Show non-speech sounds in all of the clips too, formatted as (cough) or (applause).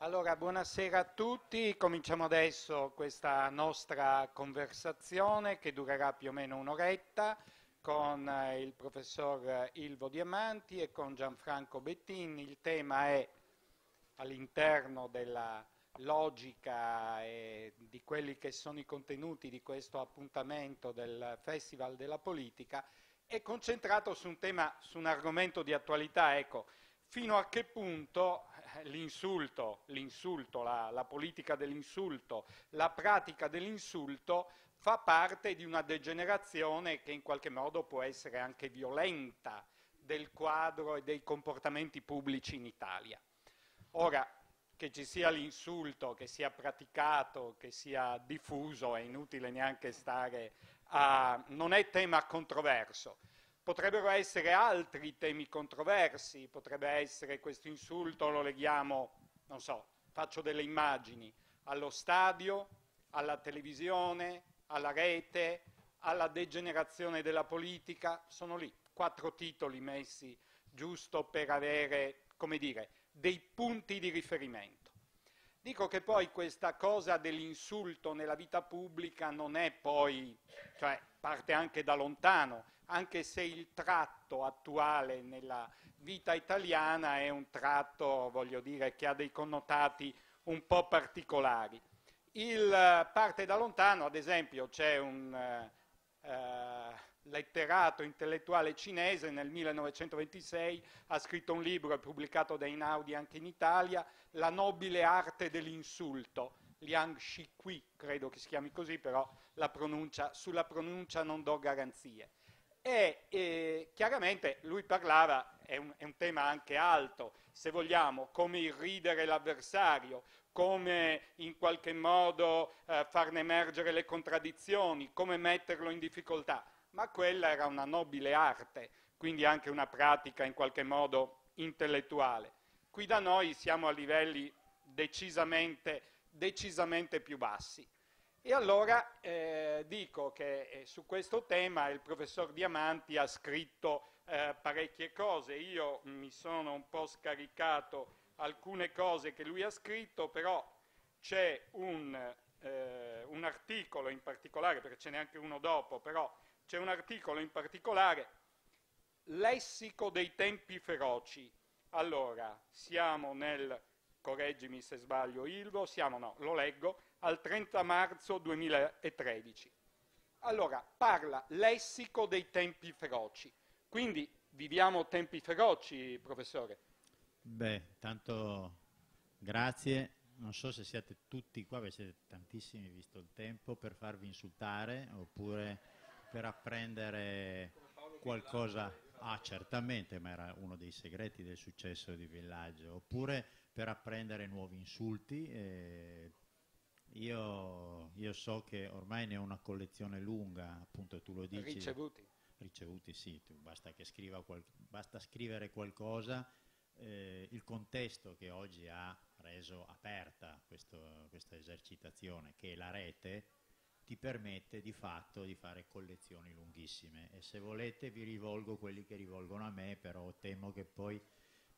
Allora, buonasera a tutti. Cominciamo adesso questa nostra conversazione che durerà più o meno un'oretta con eh, il professor Ilvo Diamanti e con Gianfranco Bettini. Il tema è all'interno della logica e di quelli che sono i contenuti di questo appuntamento del Festival della Politica, è concentrato su un tema, su un argomento di attualità, ecco, fino a che punto eh, l'insulto, la, la politica dell'insulto, la pratica dell'insulto fa parte di una degenerazione che in qualche modo può essere anche violenta del quadro e dei comportamenti pubblici in Italia. Ora, che ci sia l'insulto, che sia praticato, che sia diffuso, è inutile neanche stare a... non è tema controverso. Potrebbero essere altri temi controversi, potrebbe essere questo insulto, lo leghiamo, non so, faccio delle immagini, allo stadio, alla televisione, alla rete, alla degenerazione della politica, sono lì, quattro titoli messi giusto per avere, come dire, dei punti di riferimento. Dico che poi questa cosa dell'insulto nella vita pubblica non è poi, cioè parte anche da lontano, anche se il tratto attuale nella vita italiana è un tratto, voglio dire, che ha dei connotati un po' particolari. Il parte da lontano, ad esempio, c'è un eh, letterato intellettuale cinese nel 1926 ha scritto un libro e pubblicato da Inaudi anche in Italia, La nobile arte dell'insulto, Liang Shiqui, credo che si chiami così, però pronuncia, sulla pronuncia non do garanzie. E eh, chiaramente lui parlava, è un, è un tema anche alto, se vogliamo, come irridere l'avversario, come in qualche modo eh, farne emergere le contraddizioni, come metterlo in difficoltà ma quella era una nobile arte, quindi anche una pratica in qualche modo intellettuale. Qui da noi siamo a livelli decisamente, decisamente più bassi. E allora eh, dico che eh, su questo tema il professor Diamanti ha scritto eh, parecchie cose. Io mi sono un po' scaricato alcune cose che lui ha scritto, però c'è un, eh, un articolo in particolare, perché ce n'è anche uno dopo, però c'è un articolo in particolare, Lessico dei tempi feroci. Allora, siamo nel, correggimi se sbaglio Ilvo, siamo, no, lo leggo, al 30 marzo 2013. Allora, parla lessico dei tempi feroci. Quindi viviamo tempi feroci, professore? Beh, tanto grazie. Non so se siete tutti qua, perché siete tantissimi visto il tempo, per farvi insultare oppure per apprendere qualcosa. Ah, certamente, ma era uno dei segreti del successo di Villaggio. Oppure per apprendere nuovi insulti. Eh, io, io, so che ormai ne ho una collezione lunga, appunto tu lo dici. Ricevuti. Ricevuti, sì, tu, basta, qual- basta, scrivere qualcosa. Eh, il contesto che oggi ha reso aperta questo, questa esercitazione, che è la rete, ti permette di fatto di fare collezioni lunghissime e se volete vi rivolgo quelli che rivolgono a me, però temo che poi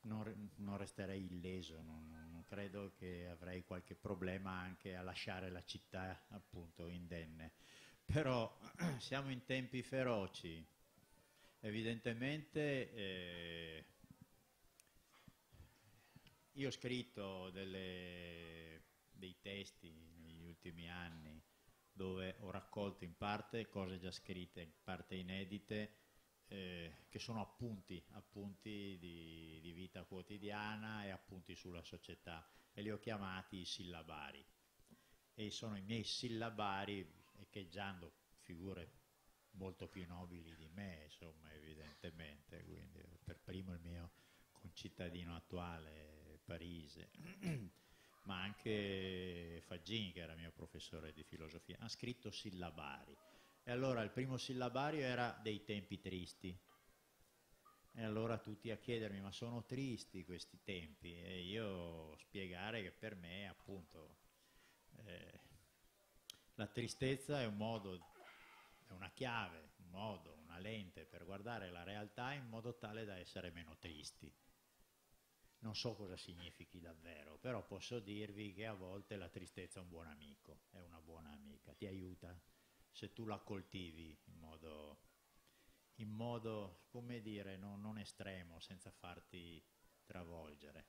non, non resterei illeso, non, credo che avrei qualche problema anche a lasciare la città appunto indenne. Però (clears throat) siamo in tempi feroci, evidentemente eh, io ho scritto delle, dei testi negli ultimi anni dove ho raccolto in parte cose già scritte, in parte inedite, eh, che sono appunti, appunti di, di, vita quotidiana e appunti sulla società e li ho chiamati sillabari. E sono i miei sillabari, echeggiando figure molto più nobili di me, insomma, evidentemente, quindi per primo il mio concittadino attuale, Parise. (clears throat) ma anche Faggin, che era mio professore di filosofia, ha scritto sillabari. E allora il primo sillabario era dei tempi tristi. E allora tutti a chiedermi, ma sono tristi questi tempi? E io spiegare che per me, appunto, eh, la tristezza è un modo, è una chiave, un modo, una lente per guardare la realtà in modo tale da essere meno tristi non so cosa significhi davvero, però posso dirvi che a volte la tristezza è un buon amico, è una buona amica, ti aiuta se tu la coltivi in modo, in modo come dire, non, non estremo, senza farti travolgere.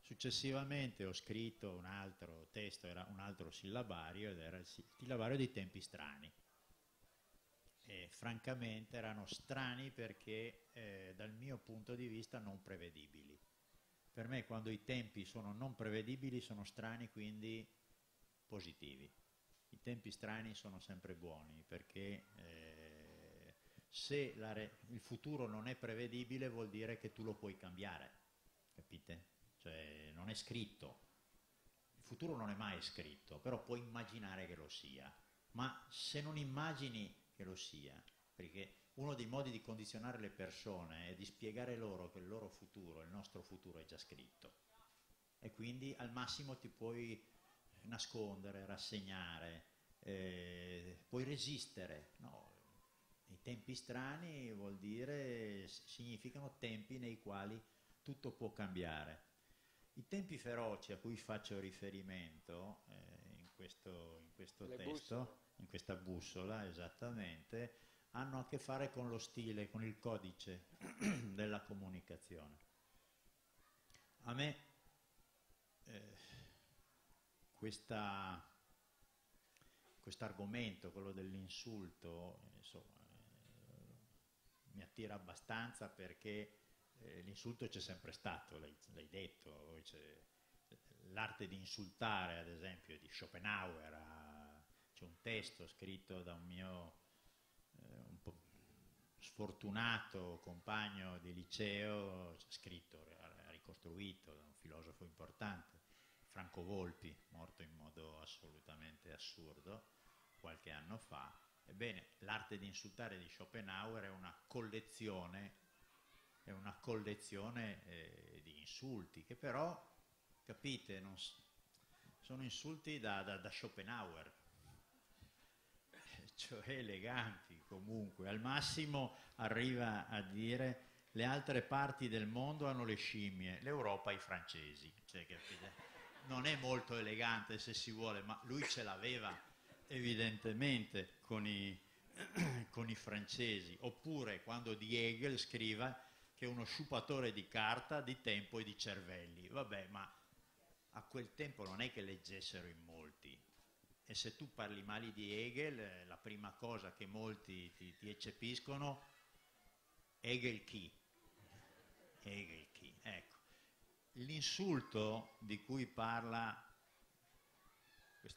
Successivamente ho scritto un altro testo, era un altro sillabario ed era il sillabario dei tempi strani. E francamente erano strani perché eh, dal mio punto di vista non prevedibili per me quando i tempi sono non prevedibili sono strani, quindi positivi. I tempi strani sono sempre buoni perché eh, se il futuro non è prevedibile vuol dire che tu lo puoi cambiare, capite? Cioè non è scritto. Il futuro non è mai scritto, però puoi immaginare che lo sia. Ma se non immagini che lo sia, perché uno dei modi di condizionare le persone è di spiegare loro che il loro futuro, il nostro futuro è già scritto. E quindi al massimo ti puoi nascondere, rassegnare, eh, puoi resistere. No, i tempi strani vuol dire, significano tempi nei quali tutto può cambiare. I tempi feroci a cui faccio riferimento eh, in questo, in questo testo, bussole. in questa bussola esattamente, hanno a che fare con lo stile, con il codice (clears throat) della comunicazione. A me eh, questo argomento, quello dell'insulto, insomma, eh, mi attira abbastanza perché eh, l'insulto c'è sempre stato, l'hai, detto, l'arte di insultare ad esempio di Schopenhauer, c'è un testo scritto da un mio sfortunato compagno di liceo, scritto, ricostruito da un filosofo importante, Franco Volpi, morto in modo assolutamente assurdo qualche anno fa. Ebbene, l'arte di insultare di Schopenhauer è una collezione, è una collezione eh, di insulti che però, capite, non, sono insulti da, da, da Schopenhauer, cioè eleganti comunque, al massimo arriva a dire le altre parti del mondo hanno le scimmie, l'Europa i francesi, cioè, non è molto elegante se si vuole, ma lui ce l'aveva evidentemente con i, (clears throat) con i francesi, oppure quando di Hegel scriva che è uno sciupatore di carta, di tempo e di cervelli, vabbè, ma a quel tempo non è che leggessero in molti, e se tu parli male di Hegel, eh, la prima cosa che molti ti, ti eccepiscono, Hegel chi? Hegel chi? Ecco. L'insulto di cui parla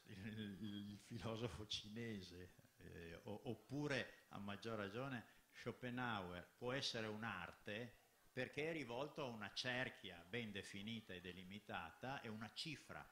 il, filosofo cinese, eh, oppure a maggior ragione Schopenhauer, può essere un'arte perché è rivolto a una cerchia ben definita e delimitata e una cifra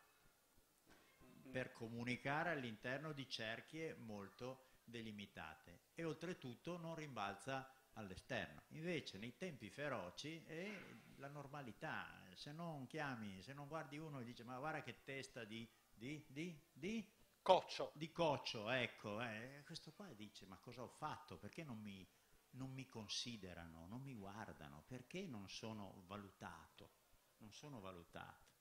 per comunicare all'interno di cerchie molto delimitate. E oltretutto non rimbalza all'esterno. Invece nei tempi feroci è la normalità, se non chiami, se non guardi uno e dici ma guarda che testa di, di, di, di Coccio. Di coccio, ecco, eh. questo qua dice ma cosa ho fatto? Perché non mi, non mi considerano, non mi guardano? Perché non sono valutato? Non sono valutato.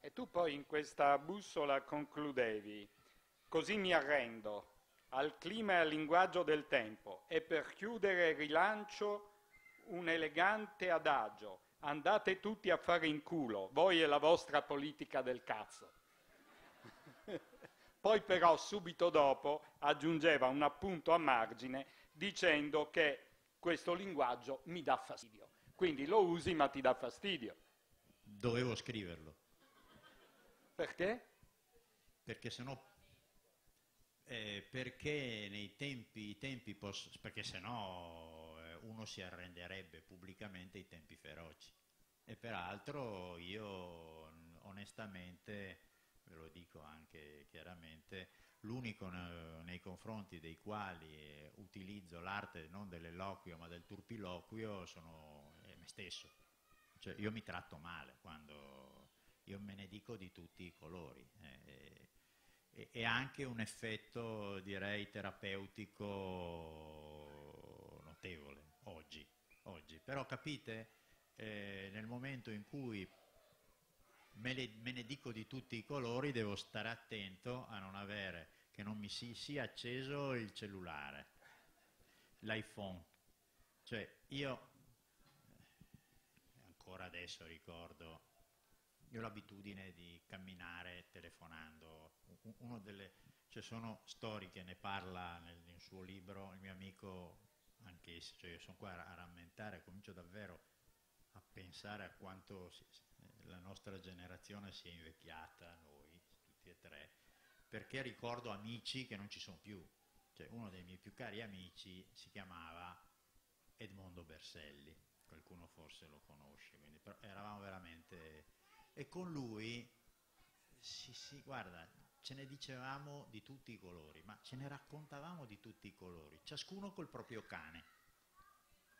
E tu poi in questa bussola concludevi, così mi arrendo al clima e al linguaggio del tempo e per chiudere rilancio un elegante adagio, andate tutti a fare in culo, voi e la vostra politica del cazzo. (laughs) Poi però subito dopo aggiungeva un appunto a margine dicendo che questo linguaggio mi dà fastidio. Quindi lo usi ma ti dà fastidio. Dovevo scriverlo. Perché? Perché sennò eh, perché nei tempi, tempi posso, perché sennò eh, uno si arrenderebbe pubblicamente ai tempi feroci. E peraltro io onestamente, ve lo dico anche chiaramente, l'unico nei confronti dei quali eh, utilizzo l'arte non dell'eloquio ma del turpiloquio sono me stesso. Cioè io mi tratto male quando io me ne dico di tutti i colori. Eh, e, e anche un effetto, direi, terapeutico notevole oggi. oggi. Però capite, eh, nel momento in cui me, le, me, ne dico di tutti i colori devo stare attento a non avere che non mi si, sia acceso il cellulare, l'iPhone. Cioè io ancora adesso ricordo, io ho l'abitudine di camminare telefonando, uno delle, cioè sono storie che ne parla nel, nel suo libro. Il mio amico anch'esso, cioè io sono qua a rammentare, comincio davvero a pensare a quanto si, la nostra generazione si è invecchiata, noi tutti e tre, perché ricordo amici che non ci sono più. Cioè, uno dei miei più cari amici si chiamava Edmondo Berselli, qualcuno forse lo conosce, quindi, però eravamo veramente... E con lui, sì, sì, guarda, ce ne dicevamo di tutti i colori, ma ce ne raccontavamo di tutti i colori, ciascuno col proprio cane,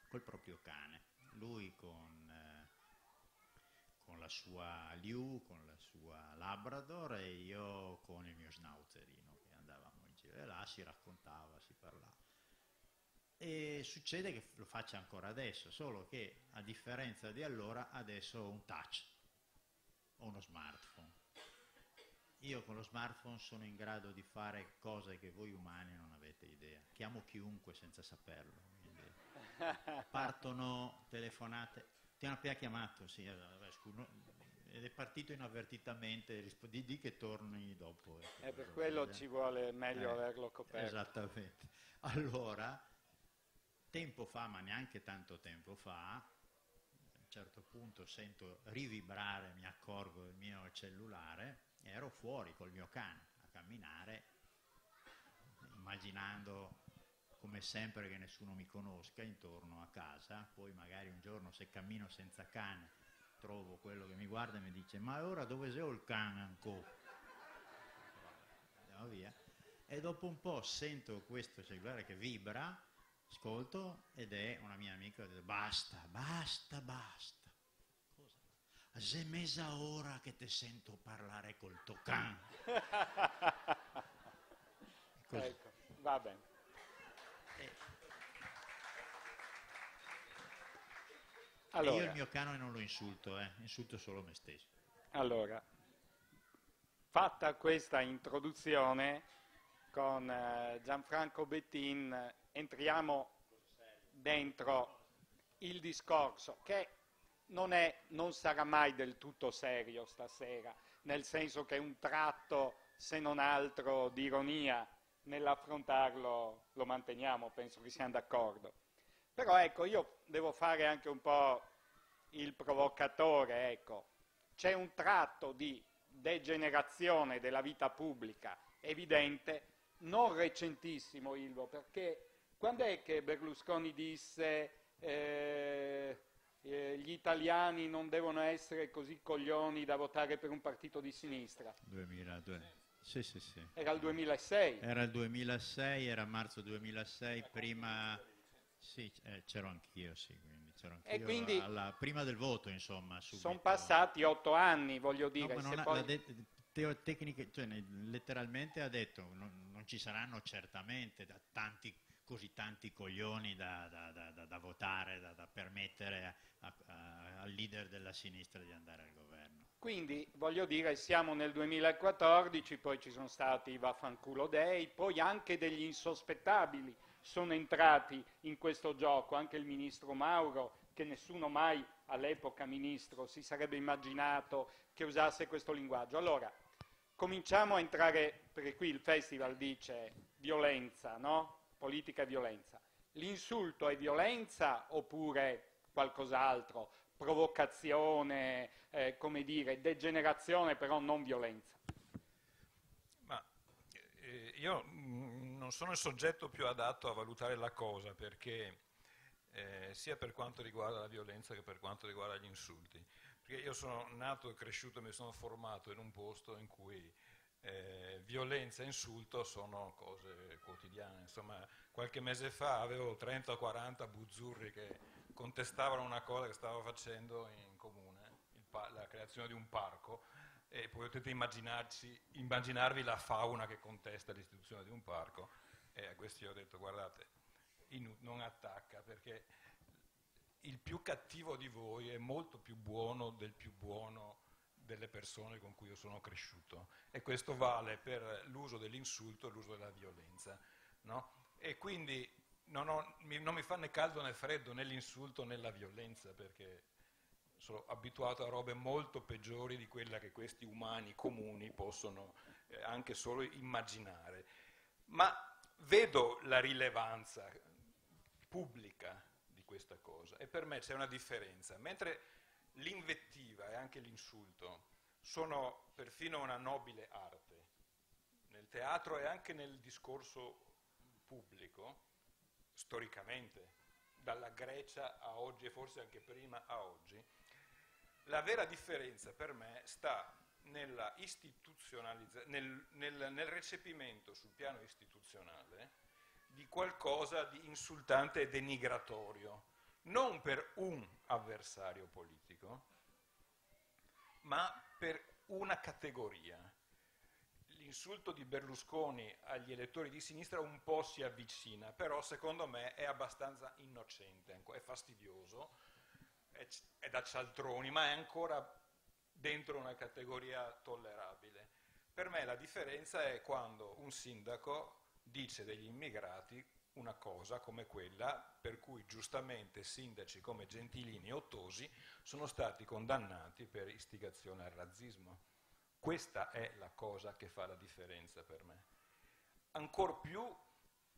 col proprio cane, lui con, eh, con la sua Liu, con la sua Labrador e io con il mio schnauzerino che andavamo in giro. E là si raccontava, si parlava. E succede che lo faccia ancora adesso, solo che a differenza di allora adesso ho un touch, ho uno smartphone io con lo smartphone sono in grado di fare cose che voi umani non avete idea. Chiamo chiunque senza saperlo. (laughs) Partono telefonate. Ti hanno appena chiamato, sì, vabbè, scusa, ed è partito inavvertitamente, di, di che torni dopo. Ecco, e per quello ci vuole meglio eh, averlo coperto. Esattamente. Allora, tempo fa, ma neanche tanto tempo fa, certo punto sento rivibrare, mi accorgo del mio cellulare ero fuori col mio cane a camminare, immaginando come sempre che nessuno mi conosca intorno a casa, poi magari un giorno se cammino senza cane trovo quello che mi guarda e mi dice ma ora dove sei il cane ancora? Andiamo via. E dopo un po' sento questo cellulare che vibra, ascolto ed è una mia amica che dice basta, basta, basta se mesa ora che ti sento parlare col tocan. (laughs) ecco, va bene. Eh. Allora, io il mio canone non lo insulto, eh, insulto solo me stesso. Allora, fatta questa introduzione con eh, Gianfranco Bettin, entriamo dentro il discorso che non, è, non sarà mai del tutto serio stasera, nel senso che un tratto, se non altro, di ironia nell'affrontarlo lo manteniamo, penso che siamo d'accordo. Però ecco, io devo fare anche un po' il provocatore, ecco. C'è un tratto di degenerazione della vita pubblica evidente, non recentissimo Ilvo, perché quando è che Berlusconi disse eh, eh, gli italiani non devono essere così coglioni da votare per un partito di sinistra. 2002. Sì, sì, sì. Era il 2006. Era il 2006, era marzo 2006, prima... Sì, eh, c'ero anch'io, sì, quindi c'ero anch'io e quindi alla, prima del voto, insomma. Sono passati otto anni, voglio dire. No, ma poi... de- tecniche, cioè, letteralmente ha detto non, non ci saranno certamente da tanti così tanti coglioni da, da, da, da votare, da, permettere a, a, al leader della sinistra di andare al governo. Quindi voglio dire, siamo nel 2014, poi ci sono stati i Vaffanculo Day, poi anche degli insospettabili sono entrati in questo gioco, anche il ministro Mauro, che nessuno mai all'epoca ministro si sarebbe immaginato che usasse questo linguaggio. Allora, cominciamo a entrare, perché qui il festival dice violenza, no? Politica e violenza. L'insulto è violenza oppure qualcos'altro? Provocazione, eh, come dire, degenerazione, però non violenza. Ma eh, io mm, non sono il soggetto più adatto a valutare la cosa perché eh, sia per quanto riguarda la violenza che per quanto riguarda gli insulti. Perché io sono nato e cresciuto e mi sono formato in un posto in cui eh, violenza e insulto sono cose quotidiane. Insomma, qualche mese fa avevo 30 o 40 buzzurri che contestavano una cosa che stavo facendo in comune, la creazione di un parco, e potete immaginarvi la fauna che contesta l'istituzione di un parco. E a questi ho detto, guardate, non attacca, perché il più cattivo di voi è molto più buono del più buono delle persone con cui io sono cresciuto. E questo vale per l'uso dell'insulto e l'uso della violenza. No? E quindi non, ho, non mi fa né caldo né freddo né l'insulto né la violenza, perché sono abituato a robe molto peggiori di quella che questi umani comuni possono eh, anche solo immaginare. Ma vedo la rilevanza pubblica di questa cosa e per me c'è una differenza. Mentre l'invettiva e anche l'insulto sono perfino una nobile arte, nel teatro e anche nel discorso pubblico, storicamente, dalla Grecia a oggi e forse anche prima a oggi, la vera differenza per me sta nel, nel, nel, recepimento sul piano istituzionale di qualcosa di insultante e denigratorio, non per un avversario politico, ma per una categoria. L'insulto di Berlusconi agli elettori di sinistra un po' si avvicina, però secondo me è abbastanza innocente, è fastidioso, è, è da cialtroni, ma è ancora dentro una categoria tollerabile. Per me la differenza è quando un sindaco dice degli immigrati una cosa come quella per cui giustamente sindaci come Gentilini e Ottosi sono stati condannati per istigazione al razzismo. Questa è la cosa che fa la differenza per me. Ancor più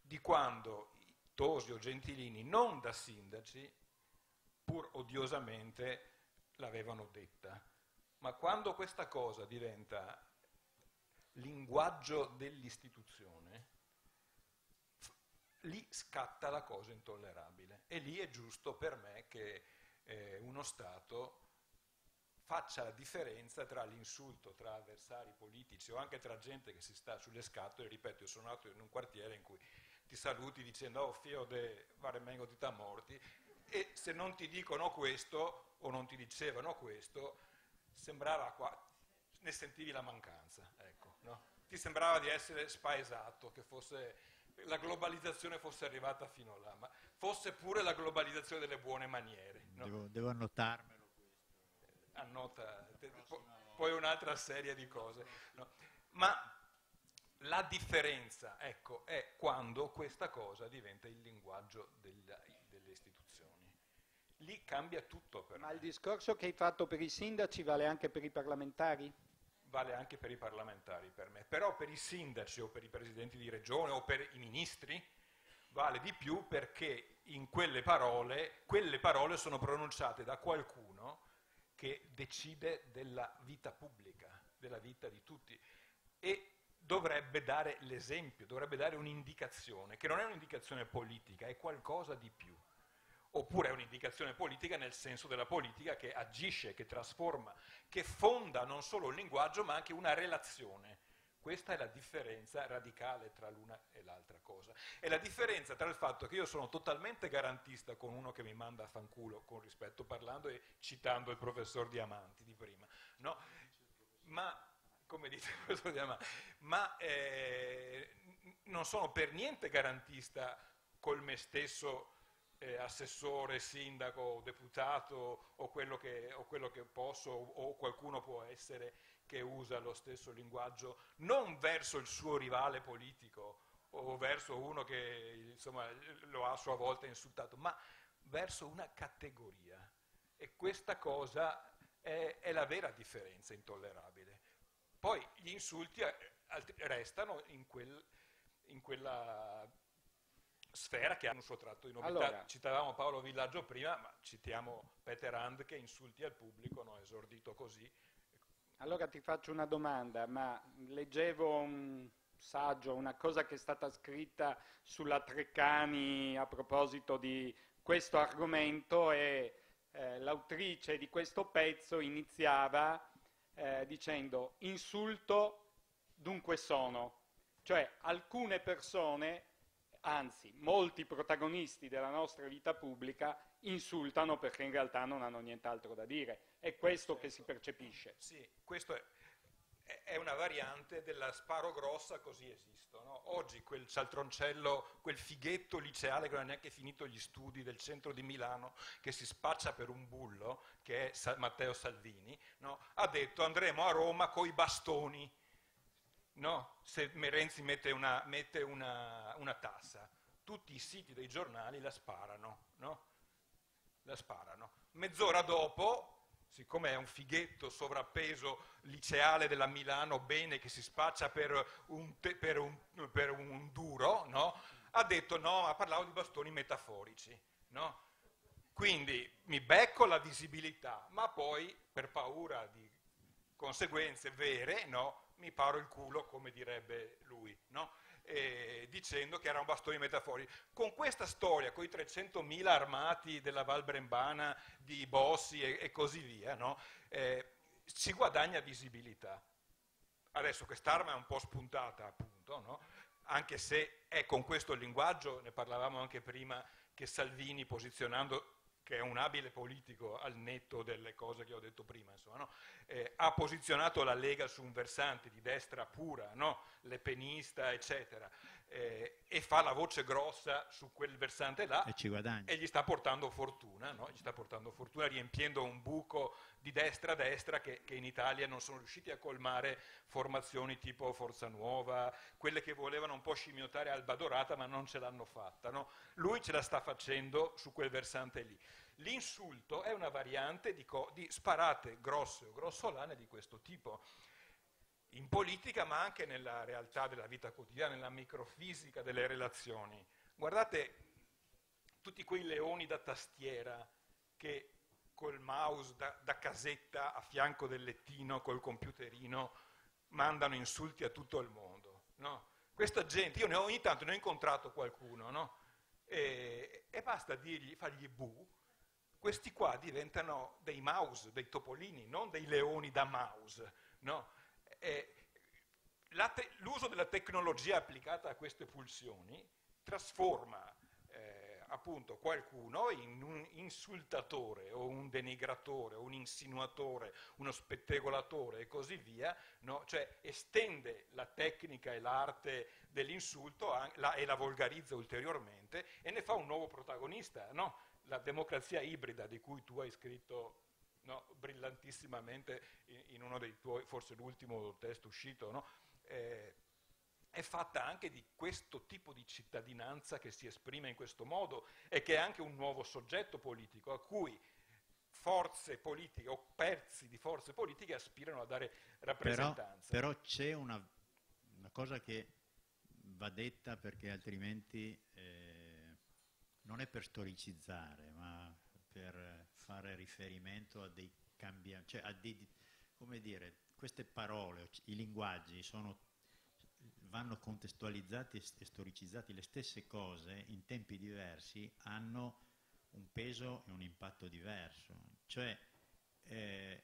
di quando Tosi o Gentilini, non da sindaci, pur odiosamente l'avevano detta. Ma quando questa cosa diventa linguaggio dell'istituzione, lì scatta la cosa intollerabile. E lì è giusto per me che eh, uno Stato faccia la differenza tra l'insulto tra avversari politici o anche tra gente che si sta sulle scatole, ripeto, io sono nato in un quartiere in cui ti saluti dicendo oh fio de varemengo di morti e se non ti dicono questo o non ti dicevano questo, sembrava qua, ne sentivi la mancanza, ecco, no? ti sembrava di essere spaesato, che fosse, la globalizzazione fosse arrivata fino là, ma fosse pure la globalizzazione delle buone maniere. No? Devo, devo, annotarmelo questo. Annota, te, po, poi un'altra serie di cose. No? Ma la differenza, ecco, è quando questa cosa diventa il linguaggio della, delle istituzioni lì cambia tutto. Ma me. il discorso che hai fatto per i sindaci vale anche per i parlamentari? Vale anche per i parlamentari per me, però per i sindaci o per i presidenti di regione o per i ministri vale di più perché in quelle parole, quelle parole sono pronunciate da qualcuno che decide della vita pubblica, della vita di tutti. E dovrebbe dare l'esempio, dovrebbe dare un'indicazione, che non è un'indicazione politica, è qualcosa di più oppure è un'indicazione politica nel senso della politica che agisce, che trasforma, che fonda non solo un linguaggio ma anche una relazione. Questa è la differenza radicale tra l'una e l'altra cosa. È la differenza tra il fatto che io sono totalmente garantista con uno che mi manda a fanculo, con rispetto parlando e citando il professor Diamanti di prima, no? ma, come dite il professor Diamanti, ma eh, non sono per niente garantista col me stesso eh, assessore, sindaco, deputato o quello, che, o quello che posso o qualcuno può essere che usa lo stesso linguaggio non verso il suo rivale politico o verso uno che insomma, lo ha a sua volta insultato, ma verso una categoria. E questa cosa è, è la vera differenza intollerabile. Poi gli insulti eh, restano in, quel, in quella sfera che hanno un suo tratto di novità. Allora, Citavamo Paolo Villaggio prima, ma citiamo Peter Hand che insulti al pubblico, no? esordito così. Allora ti faccio una domanda, ma leggevo un saggio, una cosa che è stata scritta sulla Treccani a proposito di questo argomento e eh, l'autrice di questo pezzo iniziava eh, dicendo insulto dunque sono, cioè alcune persone anzi molti protagonisti della nostra vita pubblica insultano perché in realtà non hanno nient'altro da dire. È questo certo. che si percepisce. Sì, questo è, è una variante della sparo grossa così esisto. No? Oggi quel cialtroncello, quel fighetto liceale che non ha neanche finito gli studi del centro di Milano, che si spaccia per un bullo, che è Matteo Salvini, no? ha detto andremo a Roma coi bastoni, no? se Renzi mette, una, mette una, una, tassa. Tutti i siti dei giornali la sparano. La sparano. Mezz'ora dopo siccome è un fighetto sovrappeso liceale della Milano bene che si spaccia per un, te, per un, per un duro, no? ha detto no, ma parlavo di bastoni metaforici. No? Quindi mi becco la visibilità, ma poi per paura di conseguenze vere, no, mi paro il culo, come direbbe lui. No? eh, dicendo che era un bastone metaforico. Con questa storia, con i 300.000 armati della Val Brembana, di Bossi e, e così via, no? eh, si guadagna visibilità. Adesso quest'arma è un po' spuntata, appunto, no? anche se è con questo linguaggio, ne parlavamo anche prima, che Salvini posizionando che è un abile politico al netto delle cose che ho detto prima, insomma, no? eh, ha posizionato la Lega su un versante di destra pura, no? lepenista, eccetera, eh, e fa la voce grossa su quel versante là e, e gli sta portando fortuna, no? gli sta portando fortuna riempiendo un buco di destra a destra che, che, in Italia non sono riusciti a colmare formazioni tipo Forza Nuova, quelle che volevano un po' scimmiottare Alba Dorata ma non ce l'hanno fatta. No? Lui ce la sta facendo su quel versante lì. L'insulto è una variante di, co- di sparate grosse o grossolane di questo tipo in politica ma anche nella realtà della vita quotidiana, nella microfisica delle relazioni. Guardate tutti quei leoni da tastiera che col mouse da, da casetta a fianco del lettino, col computerino, mandano insulti a tutto il mondo. No? Questa gente, io ne ho, ogni tanto ne ho incontrato qualcuno, no? e, e, basta dirgli, fargli bu, questi qua diventano dei mouse, dei topolini, non dei leoni da mouse. No? Te- l'uso della tecnologia applicata a queste pulsioni trasforma eh, appunto qualcuno in un insultatore o un denigratore o un insinuatore, uno spettegolatore e così via, no? cioè estende la tecnica e l'arte dell'insulto la, e la volgarizza ulteriormente e ne fa un nuovo protagonista, no? la democrazia ibrida di cui tu hai scritto no, brillantissimamente in, in, uno dei tuoi, forse l'ultimo testo uscito, no? eh, è fatta anche di questo tipo di cittadinanza che si esprime in questo modo e che è anche un nuovo soggetto politico a cui forze politiche o pezzi di forze politiche aspirano a dare rappresentanza. Però, però c'è una, una, cosa che va detta perché altrimenti eh, non è per storicizzare, ma per fare riferimento a dei cambiamenti, cioè a dei, come dire, queste parole, i linguaggi sono, vanno contestualizzati e storicizzati, le stesse cose in tempi diversi hanno un peso e un impatto diverso, cioè eh,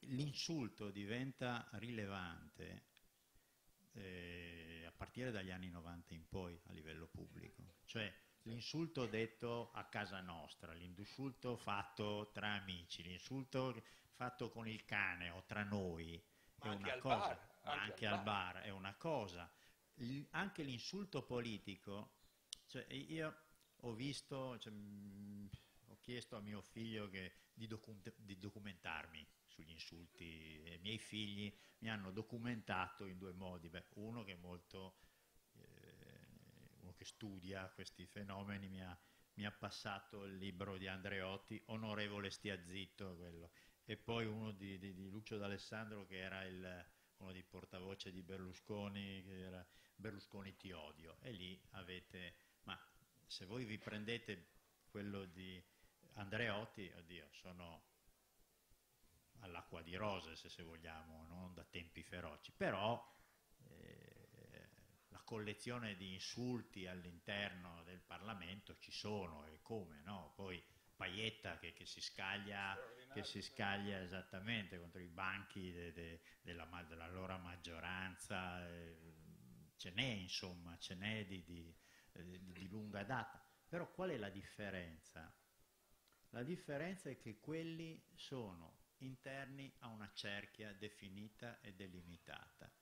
l'insulto diventa rilevante eh, a partire dagli anni 90 in poi a livello pubblico, cioè l'insulto detto a casa nostra, l'insulto fatto tra amici, l'insulto fatto con il cane o tra noi ma è una cosa, bar, ma anche, anche al bar. bar. è una cosa. Il, anche l'insulto politico, cioè io ho visto, cioè, mh, ho chiesto a mio figlio che, di, docu- di, documentarmi sugli insulti, i miei figli mi hanno documentato in due modi, Beh, uno che è molto che studia questi fenomeni mi ha, mi ha passato il libro di Andreotti, Onorevole stia zitto, quello. e poi uno di, di, di Lucio D'Alessandro che era il, uno dei portavoce di Berlusconi, che era Berlusconi ti odio, e lì avete, ma se voi vi prendete quello di Andreotti, oddio, sono all'acqua di rose se, se vogliamo, non da tempi feroci, però collezione di insulti all'interno del Parlamento ci sono e come, no? Poi Paietta che, che, si scaglia, che, si scaglia, esattamente contro i banchi de, de, della, della, maggioranza, eh, ce n'è insomma, ce n'è di, di, eh, di lunga data. Però qual è la differenza? La differenza è che quelli sono interni a una cerchia definita e delimitata.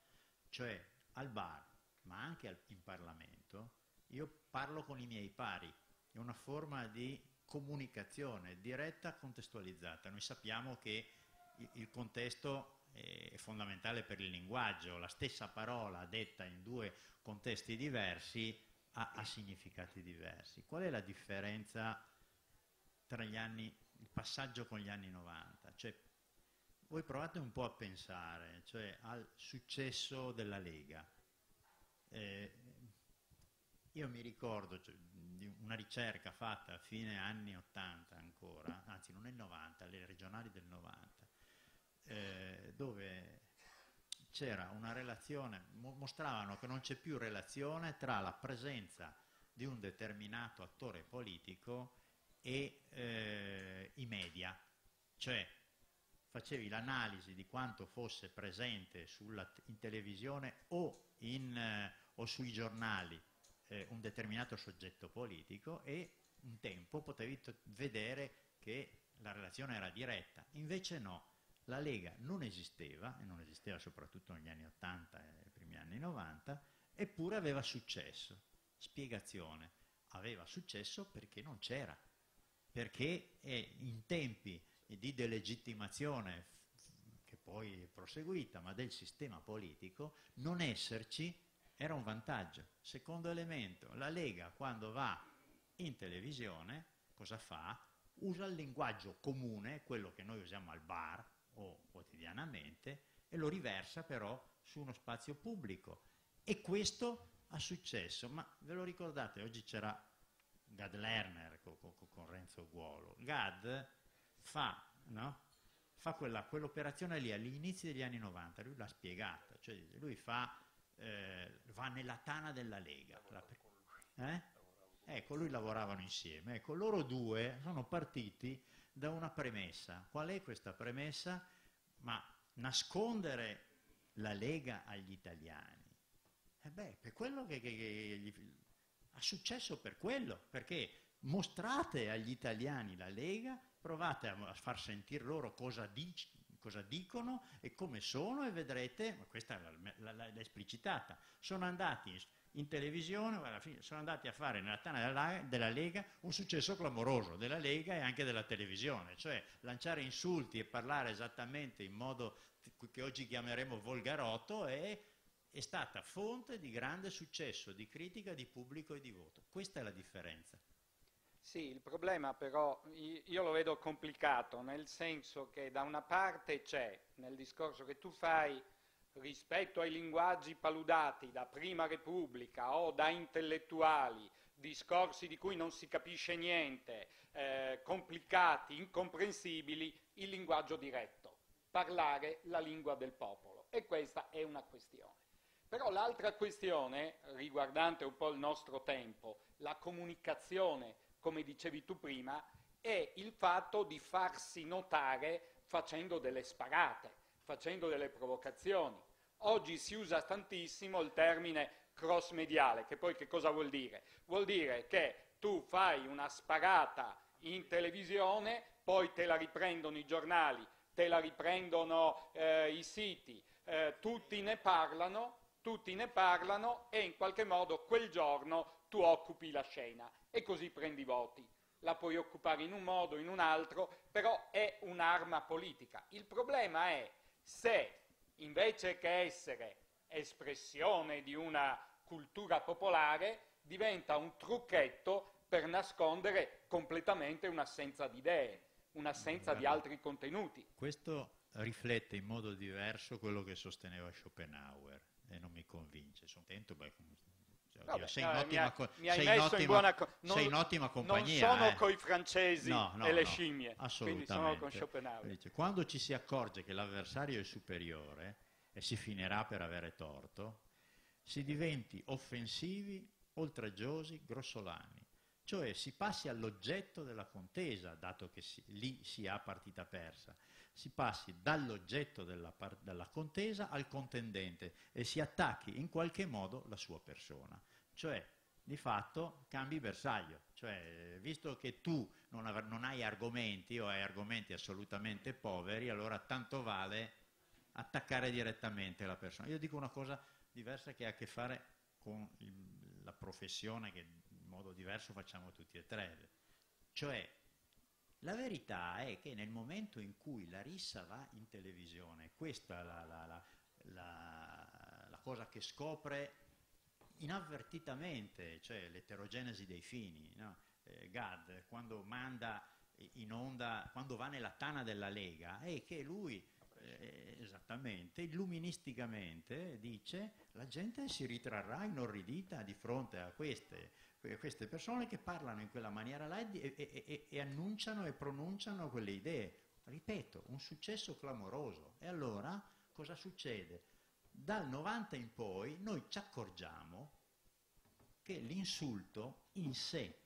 Cioè al bar, ma anche in Parlamento, io parlo con i miei pari, è una forma di comunicazione diretta contestualizzata. Noi sappiamo che il contesto è fondamentale per il linguaggio, la stessa parola detta in due contesti diversi ha, ha significati diversi. Qual è la differenza tra gli anni, il passaggio con gli anni 90? Cioè, voi provate un po' a pensare cioè, al successo della Lega. Eh, io mi ricordo cioè, di una ricerca fatta a fine anni 80 ancora, anzi non nel 90, le regionali del 90, eh, dove c'era una relazione, mostravano che non c'è più relazione tra la presenza di un determinato attore politico e eh, i media, cioè facevi l'analisi di quanto fosse presente sulla, in televisione o, in, eh, o sui giornali eh, un determinato soggetto politico e un tempo potevi vedere che la relazione era diretta, invece no, la Lega non esisteva, e non esisteva soprattutto negli anni 80 e nei primi anni 90, eppure aveva successo. Spiegazione, aveva successo perché non c'era, perché in tempi di delegittimazione che poi è proseguita, ma del sistema politico, non esserci era un vantaggio. Secondo elemento, la Lega quando va in televisione cosa fa? Usa il linguaggio comune, quello che noi usiamo al bar o quotidianamente, e lo riversa però su uno spazio pubblico. E questo ha successo, ma ve lo ricordate? Oggi c'era Gad Lerner con, con, con Renzo Guolo. Gad fa, no? fa quella, quell'operazione lì agli degli anni 90, lui l'ha spiegata, cioè lui fa eh, va nella tana della Lega. Eh? Ecco, lui lavoravano insieme. Ecco, loro due sono partiti da una premessa. Qual è questa premessa? Ma nascondere la Lega agli italiani. E eh beh, per quello che, che, che gli, ha successo per quello, perché mostrate agli italiani la Lega, provate a, far sentire loro cosa dice, cosa dicono e come sono e vedrete, ma questa l'ha esplicitata, sono andati in televisione, sono andati a fare nella tana della Lega un successo clamoroso della Lega e anche della televisione, cioè lanciare insulti e parlare esattamente in modo che oggi chiameremo volgarotto è, è stata fonte di grande successo di critica, di pubblico e di voto. Questa è la differenza. Sì, il problema però io lo vedo complicato, nel senso che da una parte c'è nel discorso che tu fai rispetto ai linguaggi paludati da Prima Repubblica o da intellettuali, discorsi di cui non si capisce niente, eh, complicati, incomprensibili, il linguaggio diretto, parlare la lingua del popolo. E questa è una questione. Però l'altra questione, riguardante un po' il nostro tempo, la comunicazione come dicevi tu prima, è il fatto di farsi notare facendo delle sparate, facendo delle provocazioni. Oggi si usa tantissimo il termine cross mediale, che poi che cosa vuol dire? Vuol dire che tu fai una sparata in televisione, poi te la riprendono i giornali, te la riprendono eh, i siti, eh, tutti ne parlano, tutti ne parlano e in qualche modo quel giorno tu occupi la scena e così prendi voti. La puoi occupare in un modo, in un altro, però è un'arma politica. Il problema è se invece che essere espressione di una cultura popolare diventa un trucchetto per nascondere completamente un'assenza di idee, un'assenza di altri contenuti. Questo riflette in modo diverso quello che sosteneva Schopenhauer e non mi convince. Sono contento, Vabbè, sei, in ottima, co- sei, in ottima, co- non, sei in ottima compagnia. Non sono eh. coi francesi no, no, e le scimmie, quindi sono con Schopenhauer. Quando ci si accorge che l'avversario è superiore e si finirà per avere torto, si diventi offensivi, oltraggiosi, grossolani. Cioè si passi all'oggetto della contesa, dato che si, lì si ha partita persa si passi dall'oggetto della, della, contesa al contendente e si attacchi in qualche modo la sua persona. Cioè di fatto cambi bersaglio, cioè visto che tu non, non hai argomenti o hai argomenti assolutamente poveri, allora tanto vale attaccare direttamente la persona. Io dico una cosa diversa che ha a che fare con il, la professione che in modo diverso facciamo tutti e tre, cioè la verità è che nel momento in cui la rissa va in televisione, questa è la, la, la, la cosa che scopre inavvertitamente, cioè l'eterogenesi dei fini. No? Eh, Gad, quando manda in onda, quando va nella tana della Lega, è che lui eh, esattamente, illuministicamente dice la gente si ritrarrà inorridita di fronte a queste, queste persone che parlano in quella maniera là e, e, e, e annunciano e pronunciano quelle idee. Ripeto, un successo clamoroso. E allora cosa succede? Dal 90 in poi noi ci accorgiamo che l'insulto in sé